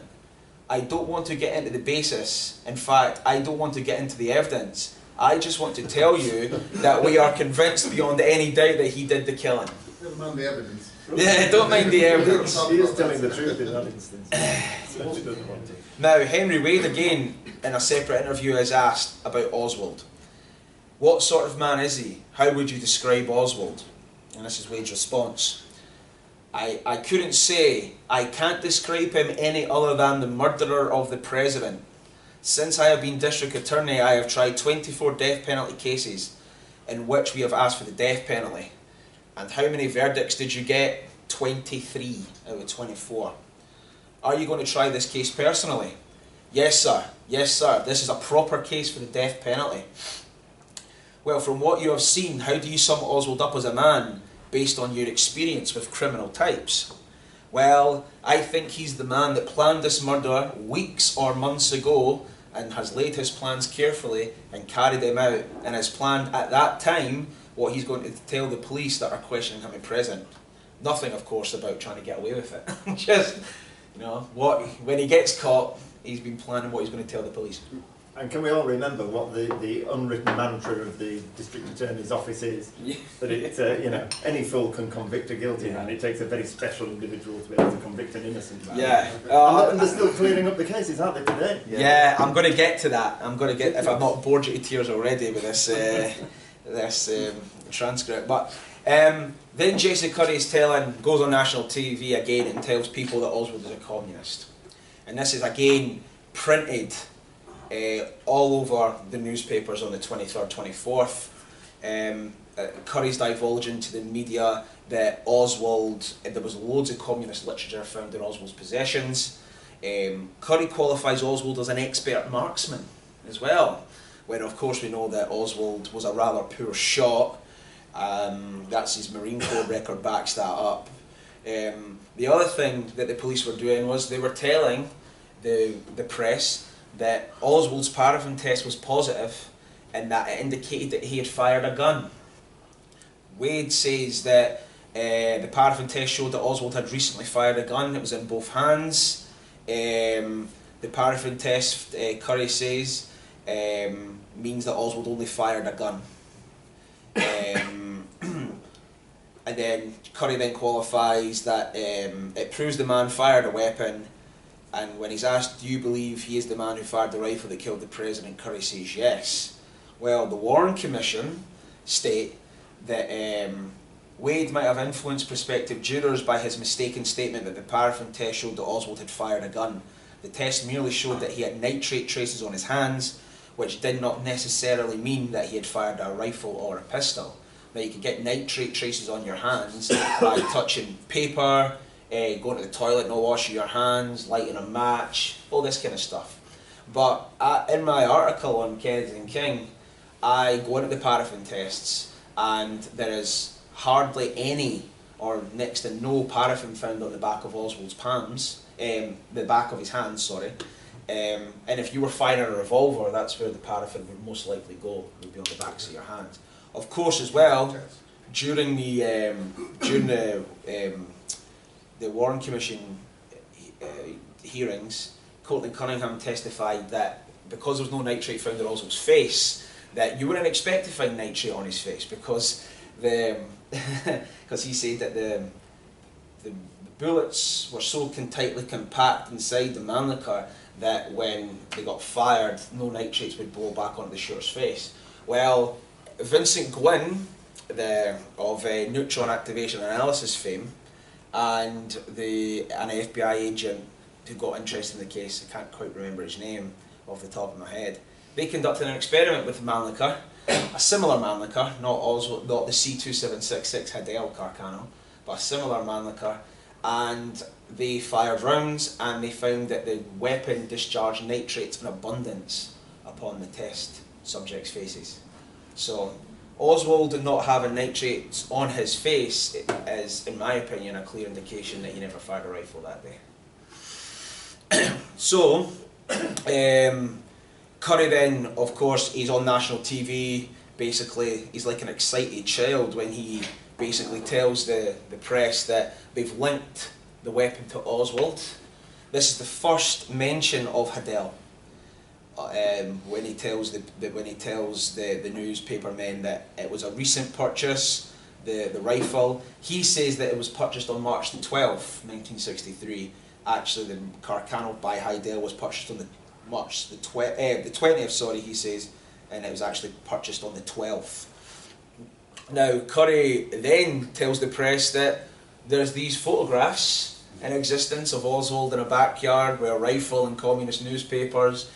I don't want to get into the basis. In fact, I don't want to get into the evidence. I just want to tell you that we are convinced beyond any doubt that he did the killing. Never mind the evidence. Yeah, don't mind the evidence. He is telling the truth in that instance. So she doesn't want to. Now, Henry Wade again, in a separate interview, is asked about Oswald. What sort of man is he? How would you describe Oswald? And this is Wade's response. I, I couldn't say. I can't describe him any other than the murderer of the president. Since I have been district attorney, I have tried 24 death penalty cases in which we have asked for the death penalty. And how many verdicts did you get? 23 out of 24. Are you going to try this case personally? Yes, sir. Yes, sir. This is a proper case for the death penalty. Well, from what you have seen, how do you sum Oswald up as a man based on your experience with criminal types? Well, I think he's the man that planned this murder weeks or months ago and has laid his plans carefully and carried them out and has planned at that time what he's going to tell the police that are questioning him in present. Nothing, of course, about trying to get away with it. Just, you know, what when he gets caught, he's been planning what he's going to tell the police. And can we all remember what the, the unwritten mantra of the district attorney's office is? That it, uh, you know, any fool can convict a guilty man. It takes a very special individual to be able to convict an innocent man. Yeah. And, Uh, and they're still clearing up the cases, aren't they, today? Yeah, I'm going to get to that. I'm going to get if I'm not bored you to tears already with this uh, this um, transcript. But um, then Jesse Curry is telling goes on national TV again and tells people that Oswald is a communist, and this is again printed uh, all over the newspapers on the 23rd, 24th. Um, uh, Curry's divulging to the media that Oswald, uh, there was loads of communist literature found in Oswald's possessions. Um, Curry qualifies Oswald as an expert marksman as well, when of course we know that Oswald was a rather poor shot. Um, that's his Marine Corps record backs that up. Um, the other thing that the police were doing was they were telling the the press that Oswald's paraffin test was positive and that it indicated that he had fired a gun. Wade says that uh, the paraffin test showed that Oswald had recently fired a gun. It was in both hands. Um, the paraffin test, uh, Curry says, um, means that Oswald only fired a gun. Um, and then Curry then qualifies that um, it proves the man fired a weapon. And when he's asked, "Do you believe he is the man who fired the rifle that killed the president?" Curry says yes. Well, the Warren Commission state that um, Wade might have influenced prospective jurors by his mistaken statement that the paraffin test showed that Oswald had fired a gun. The test merely showed that he had nitrate traces on his hands, which did not necessarily mean that he had fired a rifle or a pistol. Now, you can get nitrate traces on your hands by touching paper, uh, going to the toilet, not washing your hands, lighting a match, all this kind of stuff. But uh, in my article on and King, I go into the paraffin tests, and there is hardly any or next to no paraffin found on the back of Oswald's palms, um, the back of his hands, sorry. Um, and if you were firing a revolver, that's where the paraffin would most likely go, it would be on the backs of your hands. Of course, as well, during the um, during the um, the Warren Commission uh, hearings, Cortlandt Cunningham testified that because there was no nitrate found in Oswald's face, that you wouldn't expect to find nitrate on his face because the because he said that the the bullets were so tightly compact inside the Mannlicher that when they got fired, no nitrates would blow back onto the shooter's face. Well, Vincent Guinn, the of uh, neutron activation analysis fame, and the an FBI agent who got interested in the case, I can't quite remember his name off the top of my head. They conducted an experiment with Mannlicher, a similar Mannlicher, not Oswald, not the C2766 Hidell Carcano, but a similar Mannlicher, and they fired rounds and they found that the weapon discharged nitrates in abundance upon the test subjects' faces. So Oswald not having nitrates on his face is, in my opinion, a clear indication that he never fired a rifle that day. so, um, Curry then, of course, he's on national TV. Basically, he's like an excited child when he basically tells the, the press that they've linked the weapon to Oswald. This is the first mention of Hidell. Um, when he tells the, the when he tells the, the newspaper men that it was a recent purchase, the, the rifle, he says that it was purchased on March the 12th, 1963. Actually, the Carcano by Hidell was purchased on the March the, tw- uh, the 20th, sorry, he says, and it was actually purchased on the 12th. Now, Curry then tells the press that there's these photographs in existence of Oswald in a backyard with a rifle and communist newspapers.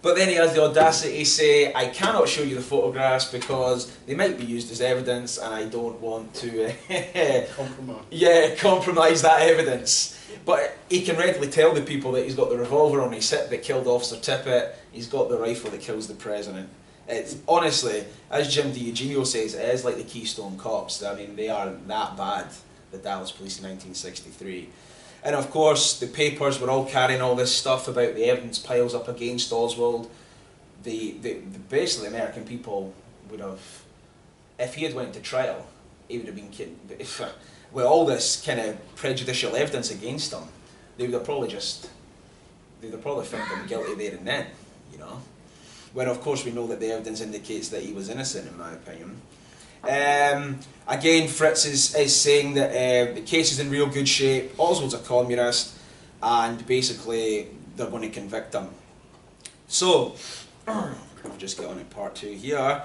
But then he has the audacity to say, I cannot show you the photographs because they might be used as evidence and I don't want to Compromise. yeah, compromise that evidence. But he can readily tell the people that he's got the revolver on his hip that killed Officer Tippit, he's got the rifle that kills the president. It's honestly, as Jim DiEugenio says, it is like the Keystone Cops. I mean, they are that bad, the Dallas Police in 1963. And of course, the papers were all carrying all this stuff about the evidence piles up against Oswald. The, the, the basically American people would have, if he had went to trial, he would have been killed. If, with all this kind of prejudicial evidence against him, they would have probably just, they would have probably found him guilty there and then, you know. When of course we know that the evidence indicates that he was innocent, in my opinion. Um, again, Fritz is, is saying that uh, the case is in real good shape. Oswald's a communist, and basically they're going to convict him. So, I'll just get on to part two here.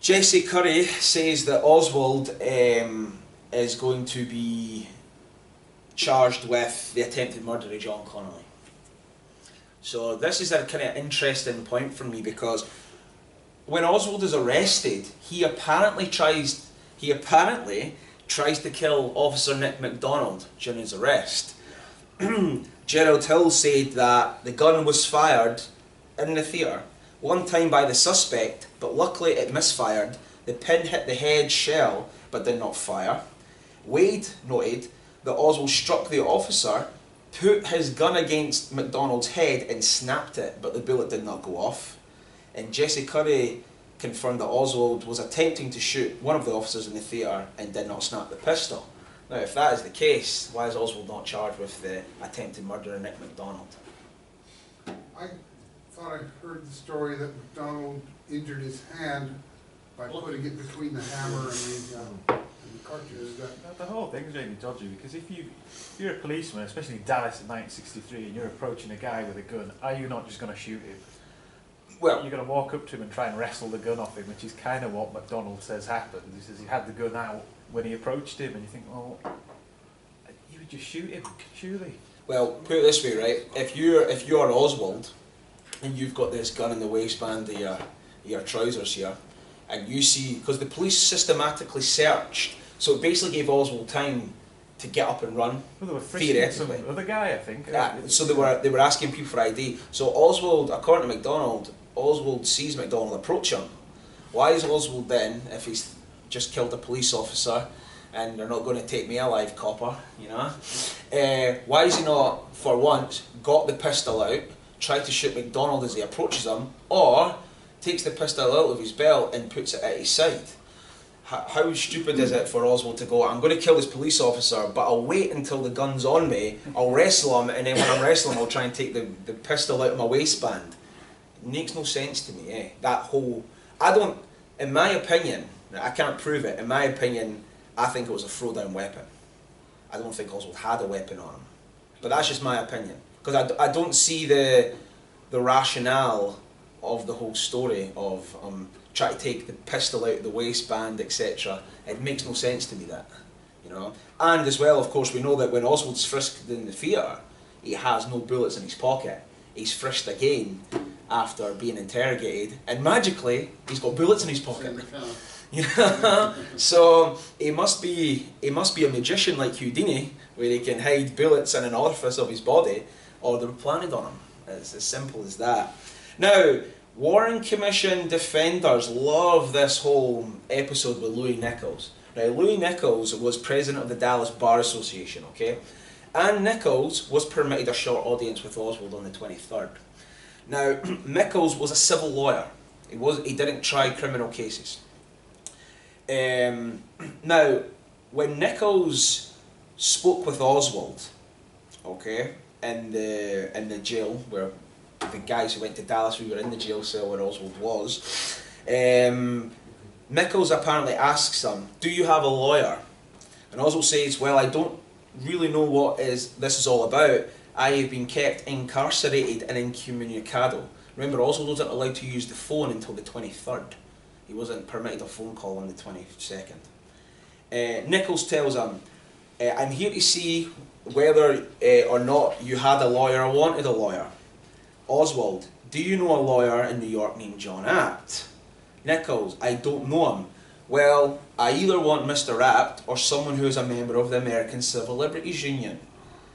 Jesse Curry says that Oswald um, is going to be charged with the attempted murder of John Connolly. So this is a kind of interesting point for me because when Oswald is arrested, he apparently tries he apparently tries to kill Officer Nick McDonald during his arrest. Gerald Hill said that the gun was fired in the theatre one time by the suspect, but luckily it misfired. The pin hit the head shell but did not fire. Wade noted that Oswald struck the officer, put his gun against McDonald's head and snapped it, but the bullet did not go off. And Jesse Curry confirmed that Oswald was attempting to shoot one of the officers in the theatre and did not snap the pistol. Now, if that is the case, why is Oswald not charged with the attempted murder of Nick McDonald? I thought I heard the story that McDonald injured his hand by putting it between the hammer and the, um, and the cartridge. That, The- The whole thing's really dodgy because if you if you're a policeman, especially in Dallas in 1963, and you're approaching a guy with a gun, are you not just going to shoot him? Well, You're going to walk up to him and try and wrestle the gun off him, which is kind of what McDonald says happened. He says he had the gun out when he approached him, and you think, well, you would just shoot him, surely. Well, put it this way, right? If you're if you're Oswald, and you've got this gun in the waistband of your your trousers here, and you see because the police systematically searched, so it basically gave Oswald time to get up and run. Well, they were frisking some other guy, I think. Uh, so they were they were asking people for ID. So Oswald, according to McDonald, Oswald sees McDonald approach him. Why is Oswald then, if he's just killed a police officer, and they're not going to take me alive, copper, you know. Uh, why is he not, for once, got the pistol out, tried to shoot McDonald as he approaches him, or takes the pistol out of his belt and puts it at his side? How, how stupid is it for Oswald to go, I'm going to kill this police officer, but I'll wait until the gun's on me, I'll wrestle him, and then when I'm wrestling, I'll try and take the, the pistol out of my waistband? Makes no sense to me, eh? That whole. I don't. In my opinion, I can't prove it, in my opinion, I think it was a throwdown weapon. I don't think Oswald had a weapon on him. But that's just my opinion. Because I, I don't see the, the rationale of the whole story of um, trying to take the pistol out of the waistband, etc. It makes no sense to me that. You know? And as well, of course, we know that when Oswald's frisked in the theatre, he has no bullets in his pocket. He's frisked again after being interrogated, and magically, he's got bullets in his pocket. In the car. You know? so he must be he must be a magician like Houdini, where he can hide bullets in an orifice of his body, or they were planted on him. It's as simple as that. Now, Warren Commission defenders love this whole episode with Louis Nichols. Now, Louis Nichols was president of the Dallas Bar Association, okay? And Nichols was permitted a short audience with Oswald on the 23rd. Now, Nichols was a civil lawyer. He, was, he didn't try criminal cases. Um, now, when Nichols spoke with Oswald, okay, in the in the jail where the guys who went to Dallas, we were in the jail cell where Oswald was. Um, Nichols apparently asks him, "Do you have a lawyer?" And Oswald says, "Well, I don't really know what is this is all about. I have been kept incarcerated and incommunicado." Remember, Oswald wasn't allowed to use the phone until the twenty third. He wasn't permitted a phone call on the 22nd. Uh, Nichols tells him, uh, I'm here to see whether uh, or not you had a lawyer or wanted a lawyer. Oswald, do you know a lawyer in New York named John Abt? Nichols, I don't know him. Well, I either want Mr. Abt or someone who is a member of the American Civil Liberties Union.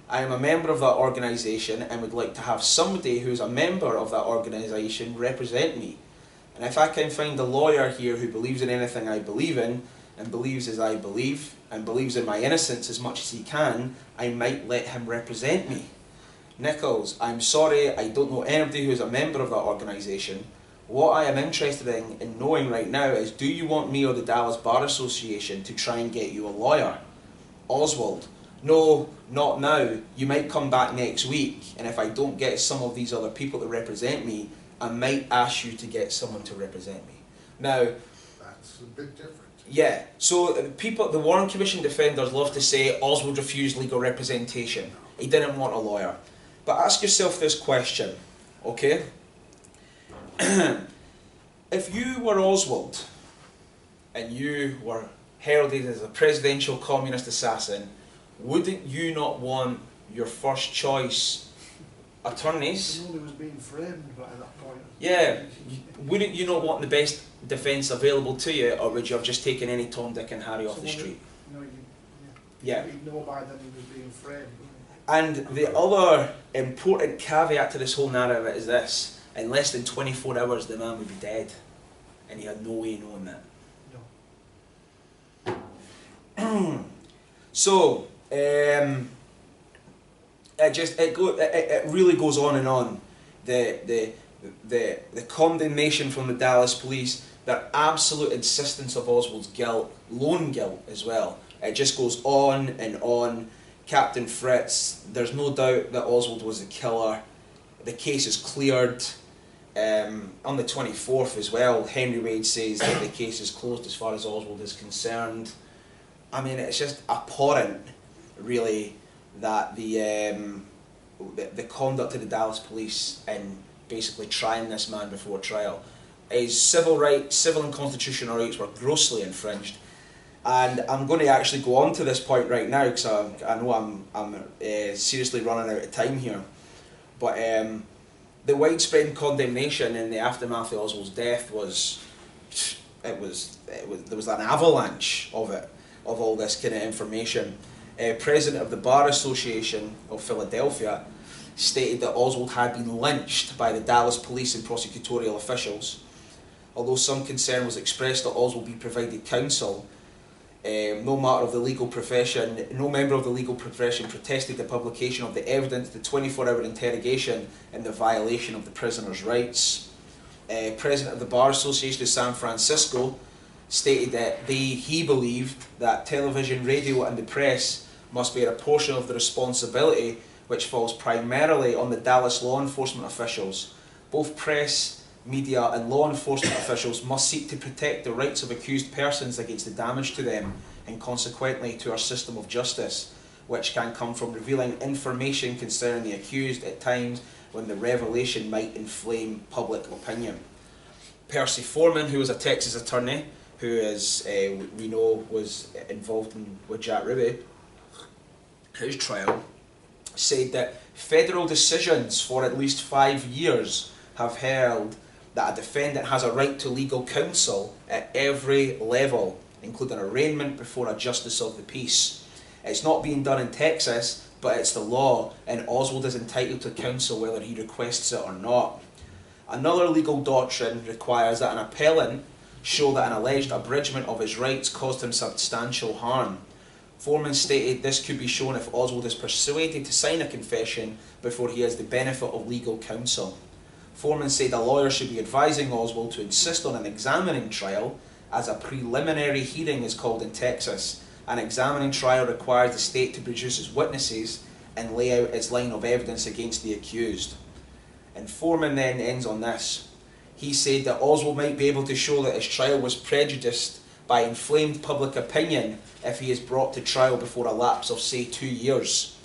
I am a member of that organisation and would like to have somebody who is a member of that organisation represent me. And if I can find a lawyer here who believes in anything I believe in, and believes as I believe, and believes in my innocence as much as he can, I might let him represent me. Nichols, I'm sorry, I don't know anybody who's a member of that organisation. What I am interested in, in knowing right now is do you want me or the Dallas Bar Association to try and get you a lawyer? Oswald, no, not now. You might come back next week, and if I don't get some of these other people to represent me, I might ask you to get someone to represent me. Now, That's a bit different. yeah, so uh, people, the Warren Commission defenders love to say Oswald refused legal representation. He didn't want a lawyer. But ask yourself this question, okay? if you were Oswald and you were heralded as a presidential communist assassin, wouldn't you not want your first choice attorneys? The only was being framed by that point. Yeah, wouldn't you not want the best defence available to you, or would you have just taken any Tom, Dick, and Harry off the street? You know, you, Yeah. yeah. you know by then he was being framed. And the other important caveat to this whole narrative is this in less than 24 hours, the man would be dead. And he had no way of knowing that. No. So, um, it just it, go, it, it really goes on and on. The, the, the, the condemnation from the Dallas police, their absolute insistence of Oswald's guilt, lone guilt as well. It just goes on and on. Captain Fritz, there's no doubt that Oswald was the killer. The case is cleared. Um, on the 24th as well, Henry Wade says that the case is closed as far as Oswald is concerned. I mean, it's just abhorrent, really, that the, um, the the conduct of the Dallas police in basically trying this man before trial. His civil rights, civil and constitutional rights were grossly infringed. And I'm going to actually go on to this point right now because I, I know I'm, I'm uh, seriously running out of time here. But um, the widespread condemnation in the aftermath of Oswald's death was, it was, it was there was an avalanche of it, of all this kind of information. Uh, president of the Bar Association of Philadelphia stated that Oswald had been lynched by the Dallas police and prosecutorial officials. Although some concern was expressed that Oswald be provided counsel, Um, no matter of the legal profession, no member of the legal profession protested the publication of the evidence, the 24-hour interrogation, and the violation of the prisoner's rights. Uh, President of the Bar Association of San Francisco stated that they, he believed that television, radio, and the press must bear a portion of the responsibility which falls primarily on the Dallas law enforcement officials. Both press, media, and law enforcement officials must seek to protect the rights of accused persons against the damage to them and consequently to our system of justice, which can come from revealing information concerning the accused at times when the revelation might inflame public opinion. Percy Foreman, who was a Texas attorney, who is uh, we know was involved in with Jack Ruby, his trial, said that federal decisions for at least five years have held that a defendant has a right to legal counsel at every level, including arraignment before a justice of the peace. It's not being done in Texas, but it's the law, and Oswald is entitled to counsel whether he requests it or not. Another legal doctrine requires that an appellant show that an alleged abridgment of his rights caused him substantial harm. Foreman stated this could be shown if Oswald is persuaded to sign a confession before he has the benefit of legal counsel. Foreman said a lawyer should be advising Oswald to insist on an examining trial, as a preliminary hearing is called in Texas. An examining trial requires the state to produce its witnesses and lay out its line of evidence against the accused. And Foreman then ends on this. He said that Oswald might be able to show that his trial was prejudiced by inflamed public opinion if he is brought to trial before a lapse of, say, two years.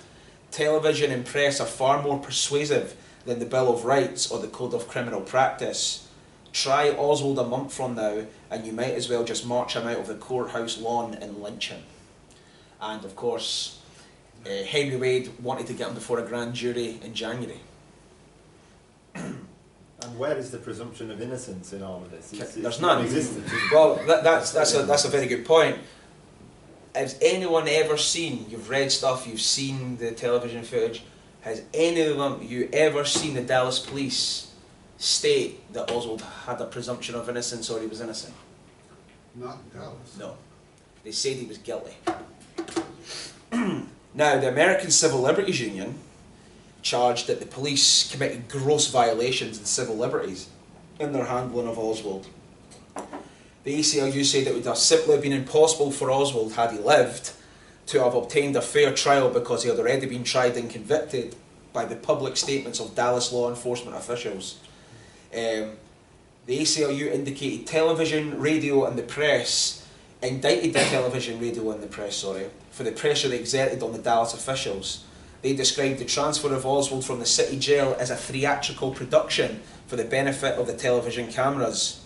Television and press are far more persuasive than the Bill of Rights or the Code of Criminal Practice. Try Oswald a month from now, and you might as well just march him out of the courthouse lawn and lynch him. And of course, uh, Henry Wade wanted to get him before a grand jury in January. And where is the presumption of innocence in all of this? It's, There's it's none. non-existent, isn't it? Well, that, that's that's a that's a very good point. Has anyone ever seen? You've read stuff. You've seen the television footage. Has any of them you ever seen the Dallas police state that Oswald had a presumption of innocence or he was innocent? Not in Dallas. No. They said he was guilty. now, the American Civil Liberties Union charged that the police committed gross violations in civil liberties in their handling of Oswald. The ACLU said it would have simply been impossible for Oswald, had he lived, to have obtained a fair trial because he had already been tried and convicted by the public statements of Dallas law enforcement officials. Um, the ACLU indicated television, radio, and the press indicted the television, radio, and the press, sorry, for the pressure they exerted on the Dallas officials. They described the transfer of Oswald from the city jail as a theatrical production for the benefit of the television cameras.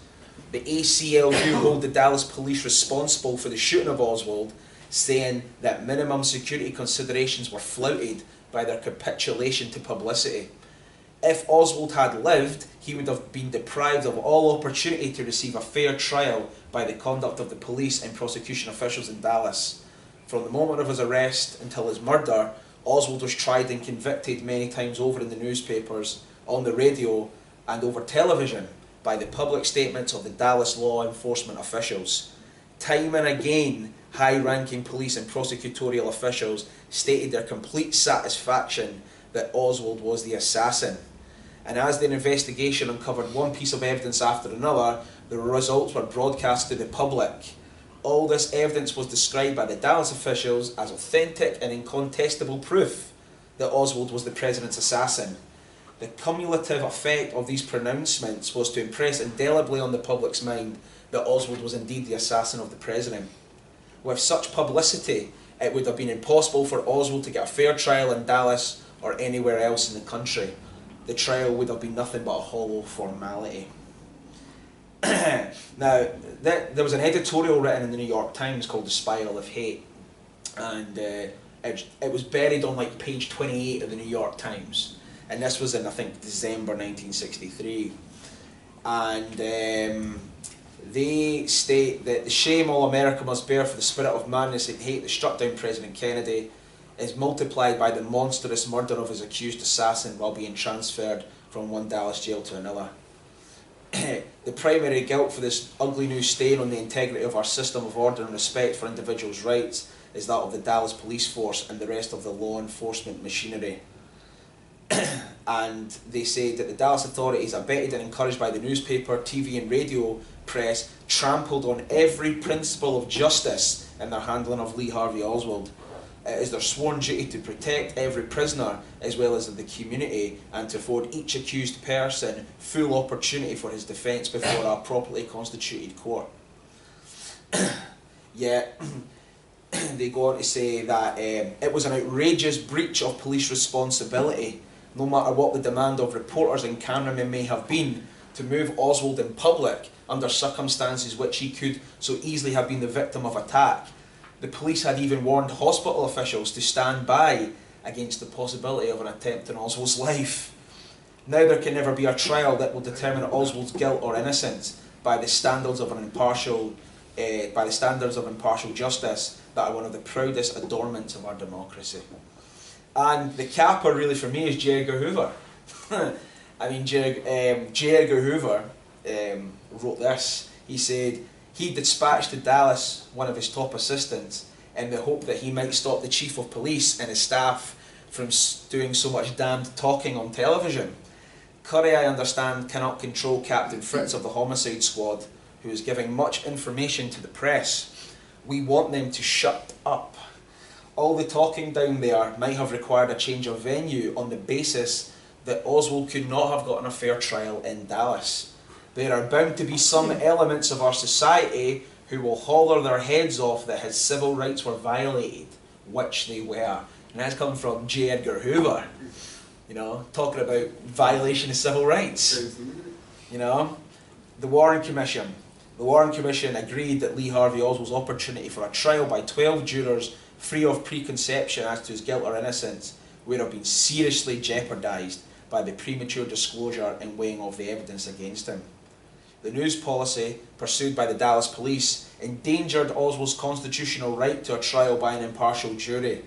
The ACLU hold the Dallas police responsible for the shooting of Oswald, saying that minimum security considerations were flouted by their capitulation to publicity. If Oswald had lived, he would have been deprived of all opportunity to receive a fair trial by the conduct of the police and prosecution officials in Dallas. From the moment of his arrest until his murder, Oswald was tried and convicted many times over in the newspapers, on the radio, and over television by the public statements of the Dallas law enforcement officials. Time and again, high ranking police and prosecutorial officials stated their complete satisfaction that Oswald was the assassin. And as the investigation uncovered one piece of evidence after another, the results were broadcast to the public. All this evidence was described by the Dallas officials as authentic and incontestable proof that Oswald was the president's assassin. The cumulative effect of these pronouncements was to impress indelibly on the public's mind that Oswald was indeed the assassin of the president. With such publicity, it would have been impossible for Oswald to get a fair trial in Dallas or anywhere else in the country. The trial would have been nothing but a hollow formality. now, th- there was an editorial written in the New York Times called The Spiral of Hate, and uh, it, it was buried on like page 28 of the New York Times, and this was in, I think, December 1963. And um, they state that the shame all America must bear for the spirit of madness and hate that struck down President Kennedy is multiplied by the monstrous murder of his accused assassin while being transferred from one Dallas jail to another. the The primary guilt for this ugly new stain on the integrity of our system of order and respect for individuals' rights is that of the Dallas police force and the rest of the law enforcement machinery. and they say that the Dallas authorities, abetted and encouraged by the newspaper, TV, and radio press, trampled on every principle of justice in their handling of Lee Harvey Oswald. It is their sworn duty to protect every prisoner as well as the community and to afford each accused person full opportunity for his defence before a properly constituted court. Yet, they go on to say that um, it was an outrageous breach of police responsibility, no matter what the demand of reporters and cameramen may have been, to move Oswald in public under circumstances which he could so easily have been the victim of attack. The police had even warned hospital officials to stand by against the possibility of an attempt on Oswald's life. Now there can never be a trial that will determine Oswald's guilt or innocence by the standards of an impartial, uh, by the standards of impartial justice that are one of the proudest adornments of our democracy. And the capper really for me is J. Edgar Hoover. I mean, J. Um, J. Edgar Hoover um, wrote this. He said he dispatched to Dallas one of his top assistants in the hope that he might stop the chief of police and his staff from doing so much damned talking on television. Curry, I understand, cannot control Captain Fritz of the homicide squad, who is giving much information to the press. We want them to shut up. All the talking down there might have required a change of venue on the basis that Oswald could not have gotten a fair trial in Dallas. There are bound to be some hmm. elements of our society who will holler their heads off that his civil rights were violated, which they were. And that's come from J. Edgar Hoover, you know, talking about violation of civil rights. You know, the Warren Commission. The Warren Commission agreed that Lee Harvey Oswald's opportunity for a trial by 12 jurors free of preconception as to his guilt or innocence would have been seriously jeopardised by the premature disclosure and weighing of the evidence against him. The news policy pursued by the Dallas police endangered Oswald's constitutional right to a trial by an impartial jury.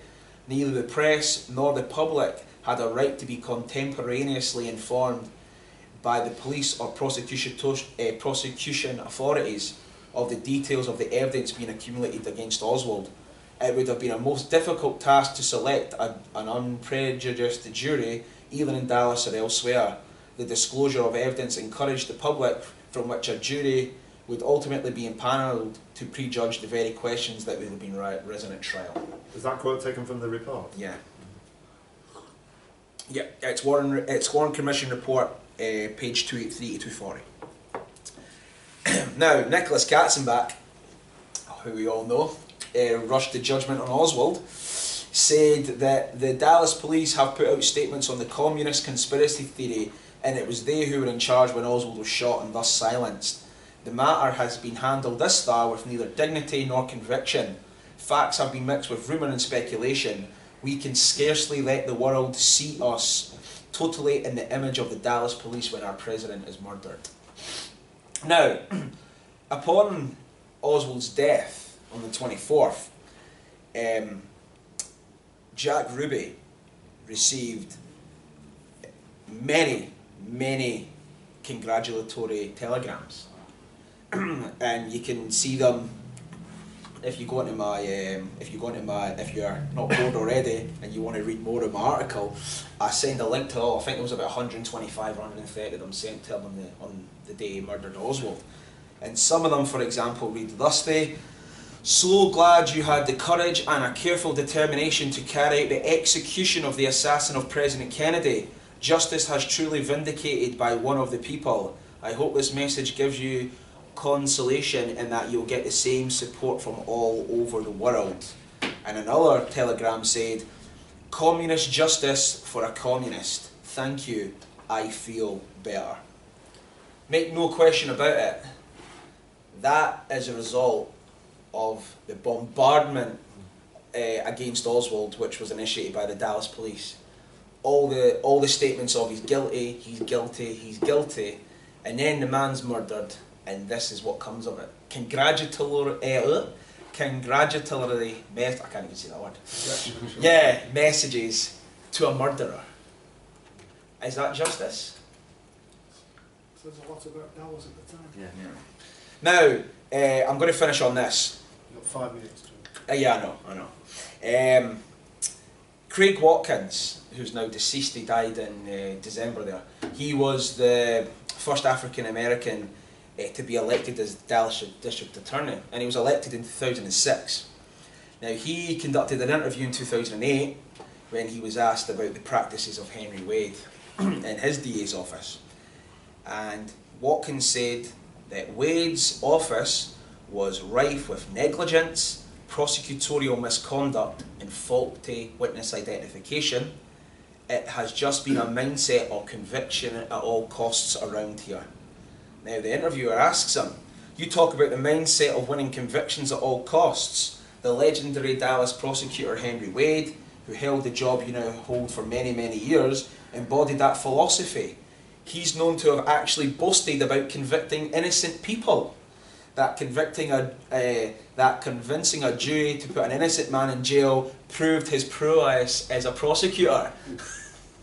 Neither the press nor the public had a right to be contemporaneously informed by the police or prosecution, uh, prosecution authorities of the details of the evidence being accumulated against Oswald. It would have been a most difficult task to select a, an unprejudiced jury, either in Dallas or elsewhere. The disclosure of evidence encouraged the public from which a jury would ultimately be impaneled to prejudge the very questions that would have been ri- risen at trial. Is that quote taken from the report? Yeah. Yeah, it's Warren, it's Warren Commission report, uh, page 283 to 240. now, Nicholas Katzenbach, who we all know, uh, rushed to judgment on Oswald, said that the Dallas police have put out statements on the communist conspiracy theory and it was they who were in charge when Oswald was shot and thus silenced. The matter has been handled thus far with neither dignity nor conviction. Facts have been mixed with rumour and speculation. We can scarcely let the world see us totally in the image of the Dallas police when our president is murdered. Now, upon Oswald's death on the 24th, um, Jack Ruby received many, many congratulatory telegrams. and you can see them if you go into my um, if you go into my if you're not bored already and you want to read more of my article, I send a link to all. I think there was about 125 or 130 of them sent to him on the on the day he murdered Oswald. And some of them, for example, read thusly. So glad you had the courage and a careful determination to carry out the execution of the assassin of President Kennedy. Justice has truly vindicated by one of the people. I hope this message gives you consolation in that you'll get the same support from all over the world. And another telegram said, Communist justice for a communist. Thank you. I feel better. Make no question about it. That is a result of the bombardment uh, against Oswald, which was initiated by the Dallas police. All the all the statements of he's guilty, he's guilty, he's guilty, and then the man's murdered, and this is what comes of it. Congratulatory, uh, congratulatory, mes- I can't even say that word. Yeah, messages to a murderer. Is that justice? says a lot about Dallas at the time. Yeah. Now, uh, I'm going to finish on this. You've got five minutes to. Uh, yeah, I know, I know. Um, Craig Watkins, who's now deceased, he died in uh, December there. He was the first African American uh, to be elected as Dallas District Attorney, and he was elected in 2006. Now, he conducted an interview in 2008 when he was asked about the practices of Henry Wade in his DA's office. And Watkins said that Wade's office was rife with negligence, prosecutorial misconduct, and faulty witness identification. It has just been a mindset of conviction at all costs around here. Now, the interviewer asks him, You talk about the mindset of winning convictions at all costs. The legendary Dallas prosecutor Henry Wade, who held the job you now hold for many, many years, embodied that philosophy. He's known to have actually boasted about convicting innocent people. That convicting a, uh, that convincing a jury to put an innocent man in jail proved his prowess as a prosecutor.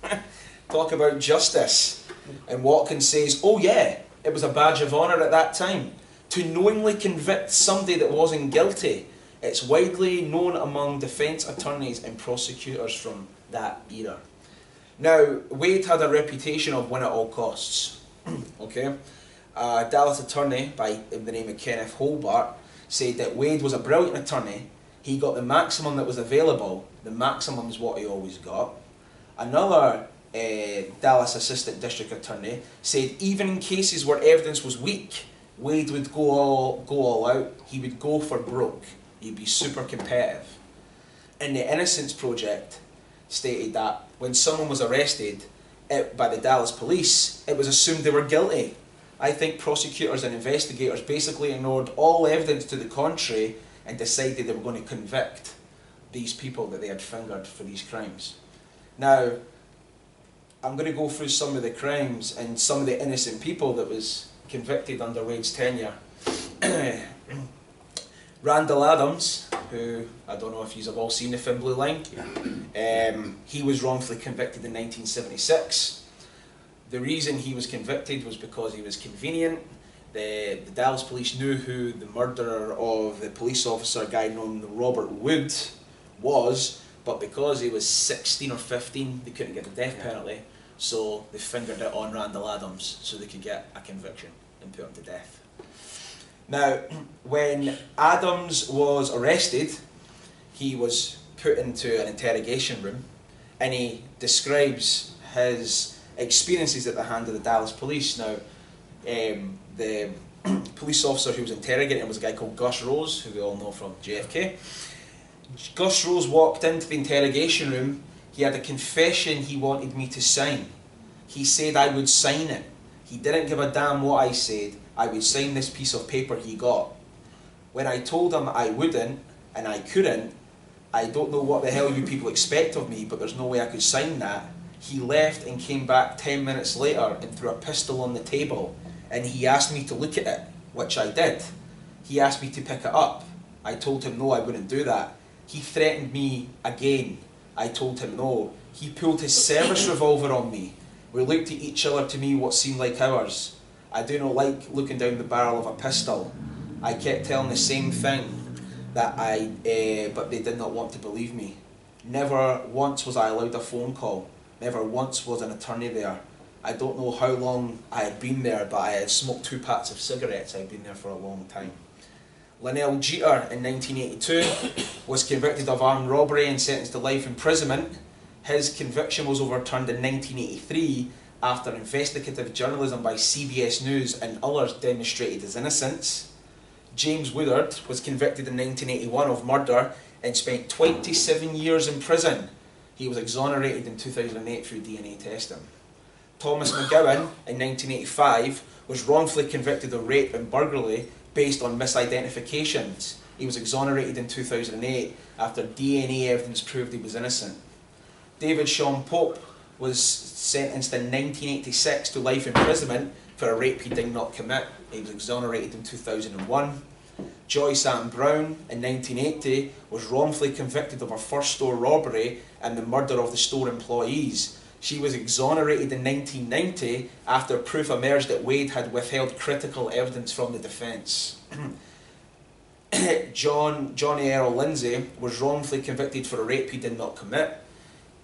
Talk about justice. And Watkins says, "Oh yeah, it was a badge of honour at that time to knowingly convict somebody that wasn't guilty." It's widely known among defence attorneys and prosecutors from that era. Now, Wade had a reputation of win at all costs. okay? A Dallas attorney by the name of Kenneth Holbart said that Wade was a brilliant attorney. He got the maximum that was available. The maximum is what he always got. Another uh, Dallas assistant district attorney said even in cases where evidence was weak, Wade would go all, go all out. He would go for broke. He'd be super competitive. And the Innocence Project stated that when someone was arrested it, by the Dallas police, it was assumed they were guilty. I think prosecutors and investigators basically ignored all evidence to the contrary and decided they were going to convict these people that they had fingered for these crimes. Now, I'm going to go through some of the crimes and some of the innocent people that was convicted under Wade's tenure. Randall Adams, who I don't know if you've all seen the film Blue Line, um, he was wrongfully convicted in 1976. The reason he was convicted was because he was convenient. The, the Dallas police knew who the murderer of the police officer, a guy named Robert Wood, was, but because he was 16 or 15, they couldn't get the death penalty, so they fingered it on Randall Adams so they could get a conviction and put him to death. Now, when Adams was arrested, he was put into an interrogation room and he describes his experiences at the hand of the Dallas police. Now, um, the police officer who was interrogating was a guy called Gus Rose, who we all know from JFK. Gus Rose walked into the interrogation room. He had a confession he wanted me to sign. He said I would sign it. He didn't give a damn what I said. I would sign this piece of paper he got. When I told him I wouldn't and I couldn't, I don't know what the hell you people expect of me, but there's no way I could sign that. He left and came back 10 minutes later and threw a pistol on the table and he asked me to look at it, which I did. He asked me to pick it up. I told him no, I wouldn't do that. He threatened me again. I told him no. He pulled his service revolver on me. We looked at each other to me what seemed like hours. I do not like looking down the barrel of a pistol. I kept telling the same thing that I, uh, but they did not want to believe me. Never once was I allowed a phone call. Never once was an attorney there. I don't know how long I had been there, but I had smoked two packs of cigarettes. I'd been there for a long time. Lenell Geter in 1982 was convicted of armed robbery and sentenced to life imprisonment. His conviction was overturned in 1983 after investigative journalism by CBS News and others demonstrated his innocence. James Woodard was convicted in 1981 of murder and spent 27 years in prison. He was exonerated in 2008 through DNA testing. Thomas McGowan in 1985 was wrongfully convicted of rape and burglary based on misidentifications. He was exonerated in 2008 after DNA evidence proved he was innocent. David Shawn Pope was sentenced in 1986 to life imprisonment for a rape he did not commit. He was exonerated in 2001. Joyce Ann Brown in 1980 was wrongfully convicted of her first store robbery and the murder of the store employees. She was exonerated in 1990 after proof emerged that Wade had withheld critical evidence from the defence. John Johnnie Earl Lindsey was wrongfully convicted for a rape he did not commit,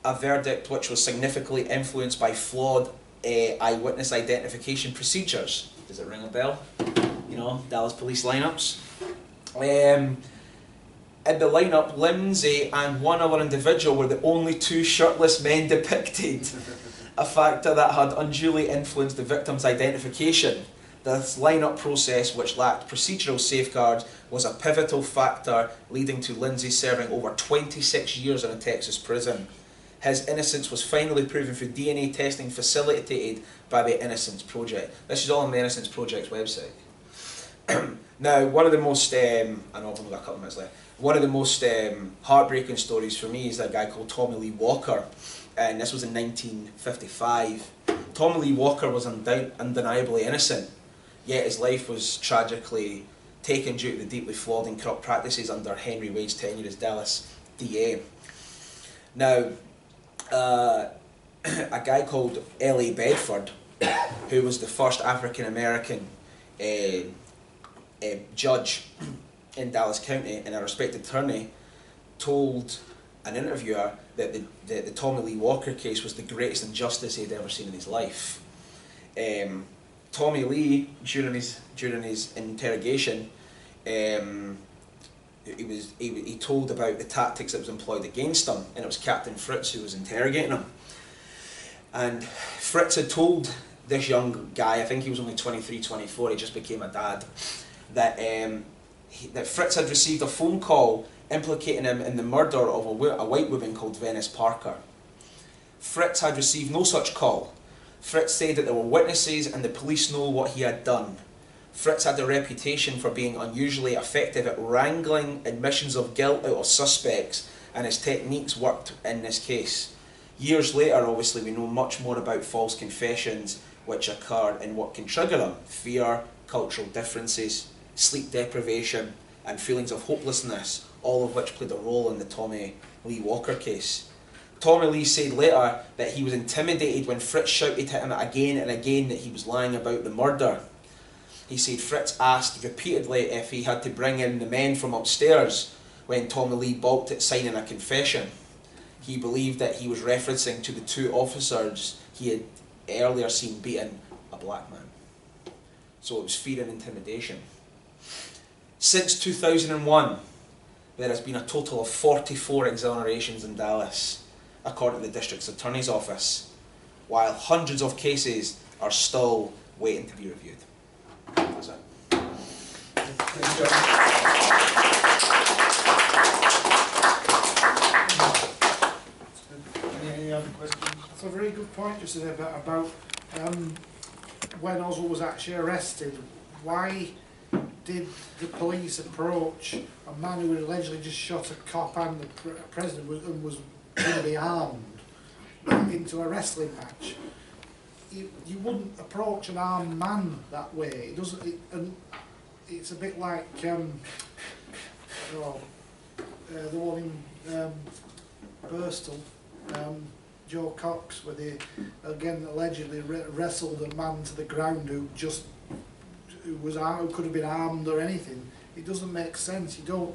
a verdict which was significantly influenced by flawed uh, eyewitness identification procedures. Does it ring a bell? You know, Dallas police lineups. Um, in the lineup, Lindsey and one other individual were the only two shirtless men depicted, a factor that had unduly influenced the victim's identification. This lineup process, which lacked procedural safeguards, was a pivotal factor leading to Lindsey serving over 26 years in a Texas prison. His innocence was finally proven through DNA testing facilitated by the Innocence Project. This is all on the Innocence Project's website. now, one of the most, um, I know I've only got a couple of minutes left, one of the most um, heartbreaking stories for me is that guy called Tommy Lee Walker, and this was in 1955. Tommy Lee Walker was undi- undeniably innocent, yet his life was tragically taken due to the deeply flawed and corrupt practices under Henry Wade's tenure as Dallas DA. Now, uh, a guy called L.A. Bedford, who was the first African American uh, uh, judge in Dallas County and a respected attorney, told an interviewer that the, the, the Tommy Lee Walker case was the greatest injustice he'd ever seen in his life. Um, Tommy Lee, during his, during his interrogation, um, he, was, he, he told about the tactics that was employed against him, and it was Captain Fritz who was interrogating him. And Fritz had told this young guy, I think he was only 23, 24, he just became a dad, that, um, he, that Fritz had received a phone call implicating him in the murder of a, a white woman called Venice Parker. Fritz had received no such call. Fritz said that there were witnesses and the police know what he had done. Fritz had a reputation for being unusually effective at wrangling admissions of guilt out of suspects, and his techniques worked in this case. Years later, obviously, we know much more about false confessions which occurred and what can trigger them fear, cultural differences, sleep deprivation, and feelings of hopelessness, all of which played a role in the Tommy Lee Walker case. Tommy Lee said later that he was intimidated when Fritz shouted at him again and again that he was lying about the murder. He said Fritz asked repeatedly if he had to bring in the men from upstairs when Tommy Lee balked at signing a confession. He believed that he was referencing to the two officers he had earlier seen beating a black man. So it was fear and intimidation. Since 2001, there has been a total of 44 exonerations in Dallas, according to the district's attorney's office, while hundreds of cases are still waiting to be reviewed. That's it. Any, any other questions? That's a very good point just there about, about um, when Oswald was actually arrested. Why did the police approach a man who had allegedly just shot a cop and the pre- president was, and was going to be armed into a wrestling match? You, you wouldn't approach an armed man that way. It doesn't. It, and it's a bit like um, oh, uh, the one in um, Birstall, um, Jo Cox, where they again allegedly re- wrestled a man to the ground who just who was armed, could have been armed or anything. It doesn't make sense. You don't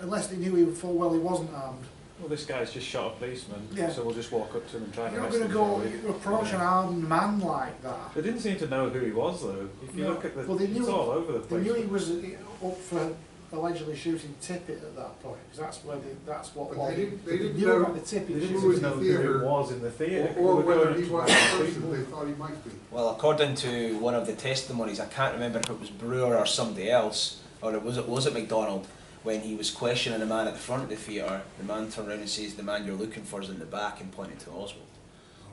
unless they knew he full well he wasn't armed. Well, this guy's just shot a policeman, Yeah. so we'll just walk up to him and try You're to not going to go approach an armed man like that. They didn't seem to know who he was, though. If you No. look at the, Well, they knew it's he- all over the place. They knew he was uh, up for allegedly shooting Tippit at that point, 'cause that's where they, that's what. But they didn't- they didn't knew know- about the Tippit They didn't Who shooting. was even know the who theatre? it was in the theatre. Or, or They were whether he was the person they thought he might be. Well, according to one of the testimonies, I can't remember if it was Brewer or somebody else, or it was it was it McDonald, when he was questioning the man at the front of the theatre, the man turned around and says, "The man you're looking for is in the back," and pointed to Oswald.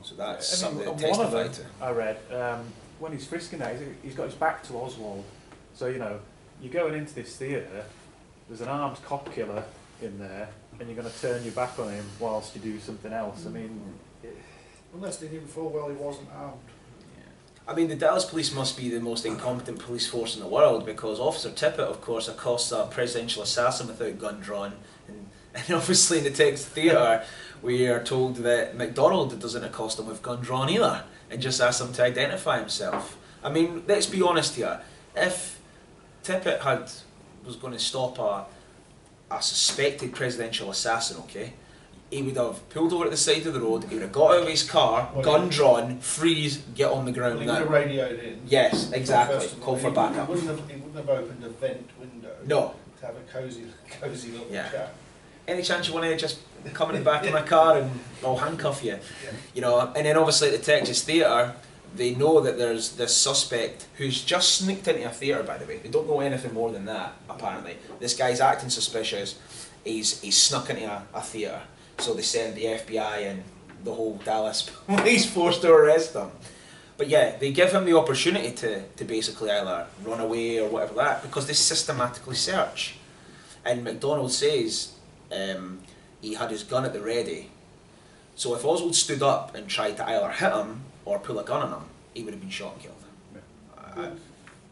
So that's I mean, something that one of testified them to. I read um, when he's frisking that, he's, he's got his back to Oswald. So you know, you're going into this theatre. There's an armed cop killer in there, and you're going to turn your back on him whilst you do something else. I mean, Unless they knew full well he wasn't armed. I mean, the Dallas police must be the most incompetent police force in the world because Officer Tippit, of course, accosts a presidential assassin without gun drawn, and, and obviously in the Texas Theatre, we are told that McDonald doesn't accost him with gun drawn either, and just asks him to identify himself. I mean, let's be honest here. If Tippit had was going to stop a a suspected presidential assassin, okay, he would have pulled over at the side of the road. He would have got out of his car, Well, gun drawn, freeze, get on the ground he would have radioed in. Yes, exactly. First of all, Call for he- backup. He wouldn't have, he wouldn't have opened a vent window. No. To have a cosy, cosy little Yeah. chat. Any chance you want to just come in the back of my car and I'll handcuff you? You know, and then obviously at the Texas Theatre, they know that there's this suspect who's just sneaked into a theatre, by the way. They don't know anything more than that, apparently. This guy's acting suspicious. He's, he's snuck into a, a theatre. So they send the FBI and the whole Dallas police force to arrest him. But yeah, they give him the opportunity to, to basically either run away or whatever that, because they systematically search. And McDonald says um, he had his gun at the ready. So if Oswald stood up and tried to either hit him or pull a gun on him, he would have been shot and killed. I-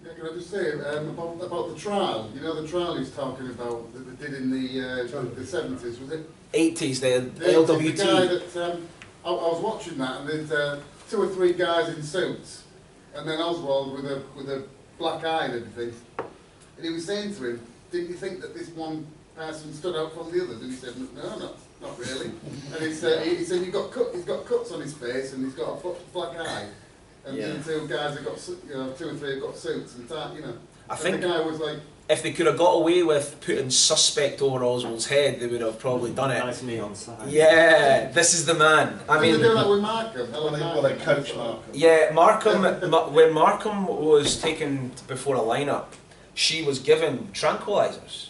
Yeah, can I just say um, about, about the trial? You know the trial he's talking about that they did in the uh, the seventies, was it? 80s, the The, the guy that um, I, I was watching that, and there's uh, two or three guys in suits, and then Oswald with a with a black eye and everything, and he was saying to him, "Didn't you think that this one person stood out from the others?" And he said, "No, not not really." and he uh, said, he, he said, "He got cut. He's got cuts on his face, and he's got a bl- black eye." And Yeah. the two guys have got, you know, two or three have got suits and that, you know. I and think the guy was like, if they could have got away with putting suspect over Oswald's head, they would have probably done it. Nice neon sign. Yeah, this is the man. I I mean, mean, they do that with Markham. Well, they, well, Markham. they coach Markham. Yeah, Markham. Ma- when Markham was taken before a lineup, she was given tranquilizers.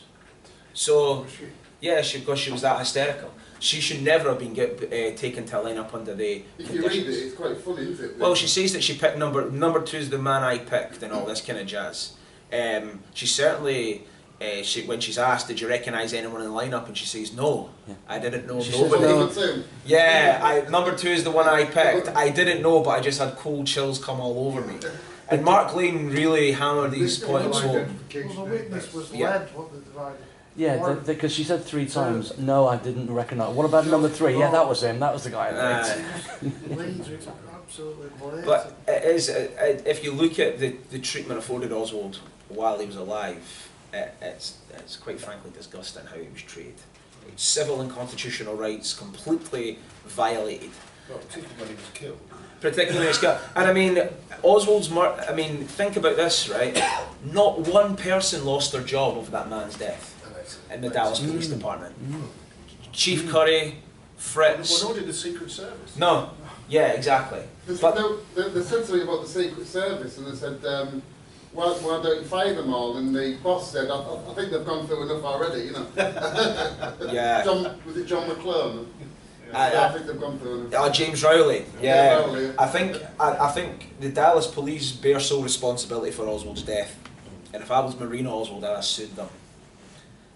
So yeah, she because she was that hysterical. She should never have been get, uh, taken to a lineup under the If you read it, it's quite funny, isn't it? Well, she says that she picked number number two is the man I picked and all this kind of jazz. Um, she certainly. Uh, she, when she's asked, did you recognise anyone in the lineup? And she says, no, I didn't know She nobody. says, Number. Yeah, I, number two is the one I picked. I didn't know, but I just had cold chills come all over me. And Mark Lane really hammered these points home. Well, the witness was Yeah. led, what the divided. Yeah, because she said three times, no, I didn't recognise. What about number three? Yeah, that was him. That was the guy. I Uh, picked. Leeds, it's absolutely but it is, uh, uh, if you look at the, the treatment afforded Oswald while he was alive, it, it's, it's quite frankly disgusting how he was treated. Civil and constitutional rights completely violated. Well, particularly when he was killed. particularly in Scott. And I mean, Oswald's. Mar- I mean, think about this, right? Not one person lost their job over that man's death And it's- in the Dallas Police Mm. Department. Chief Curry, Fritz. Well, nor did the Secret Service. No, yeah, exactly. There's- But- they, they, they said something about the Secret Service, and they said, um, why, why don't you fire them all? And the boss said, I, I I think they've gone through enough already, you know. Yeah. John, was it John McCone? I- yeah, I- I think they've gone through enough. Uh, James Rowley. Yeah, Yeah. Rowley. I think I, I think the Dallas police bear sole responsibility for Oswald's death. And if I was Marina Oswald, I'd have sued them.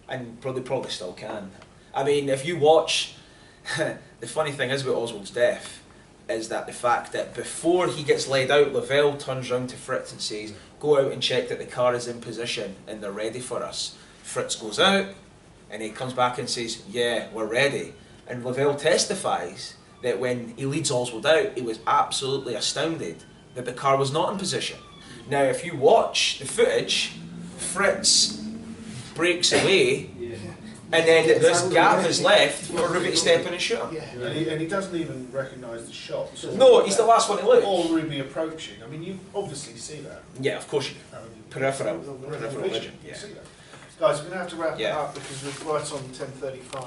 And probably probably still can. I mean, if you watch, the funny thing is with Oswald's death is that the fact that before he gets laid out, Leavelle turns round to Fritz and says, "Go out and check that the car is in position and they're ready for us." Fritz goes out, and he comes back and says, "Yeah, we're ready." And Leavelle testifies that when he leads Oswald out, he was absolutely astounded that the car was not in position. Now, if you watch the footage, Fritz breaks away, and then this gap is left for Ruby to step in and shoot him. Yeah. And he, and he doesn't even recognise the shot. or- No, he's the last one to look. Or Ruby approaching. I mean, you obviously see that. Yeah, of course you do. Um, Peripheral, Peripheral peripheral vision, vision. you Yeah. see that. Guys, we're going to have to wrap Yeah. it up because we're right on 10.35.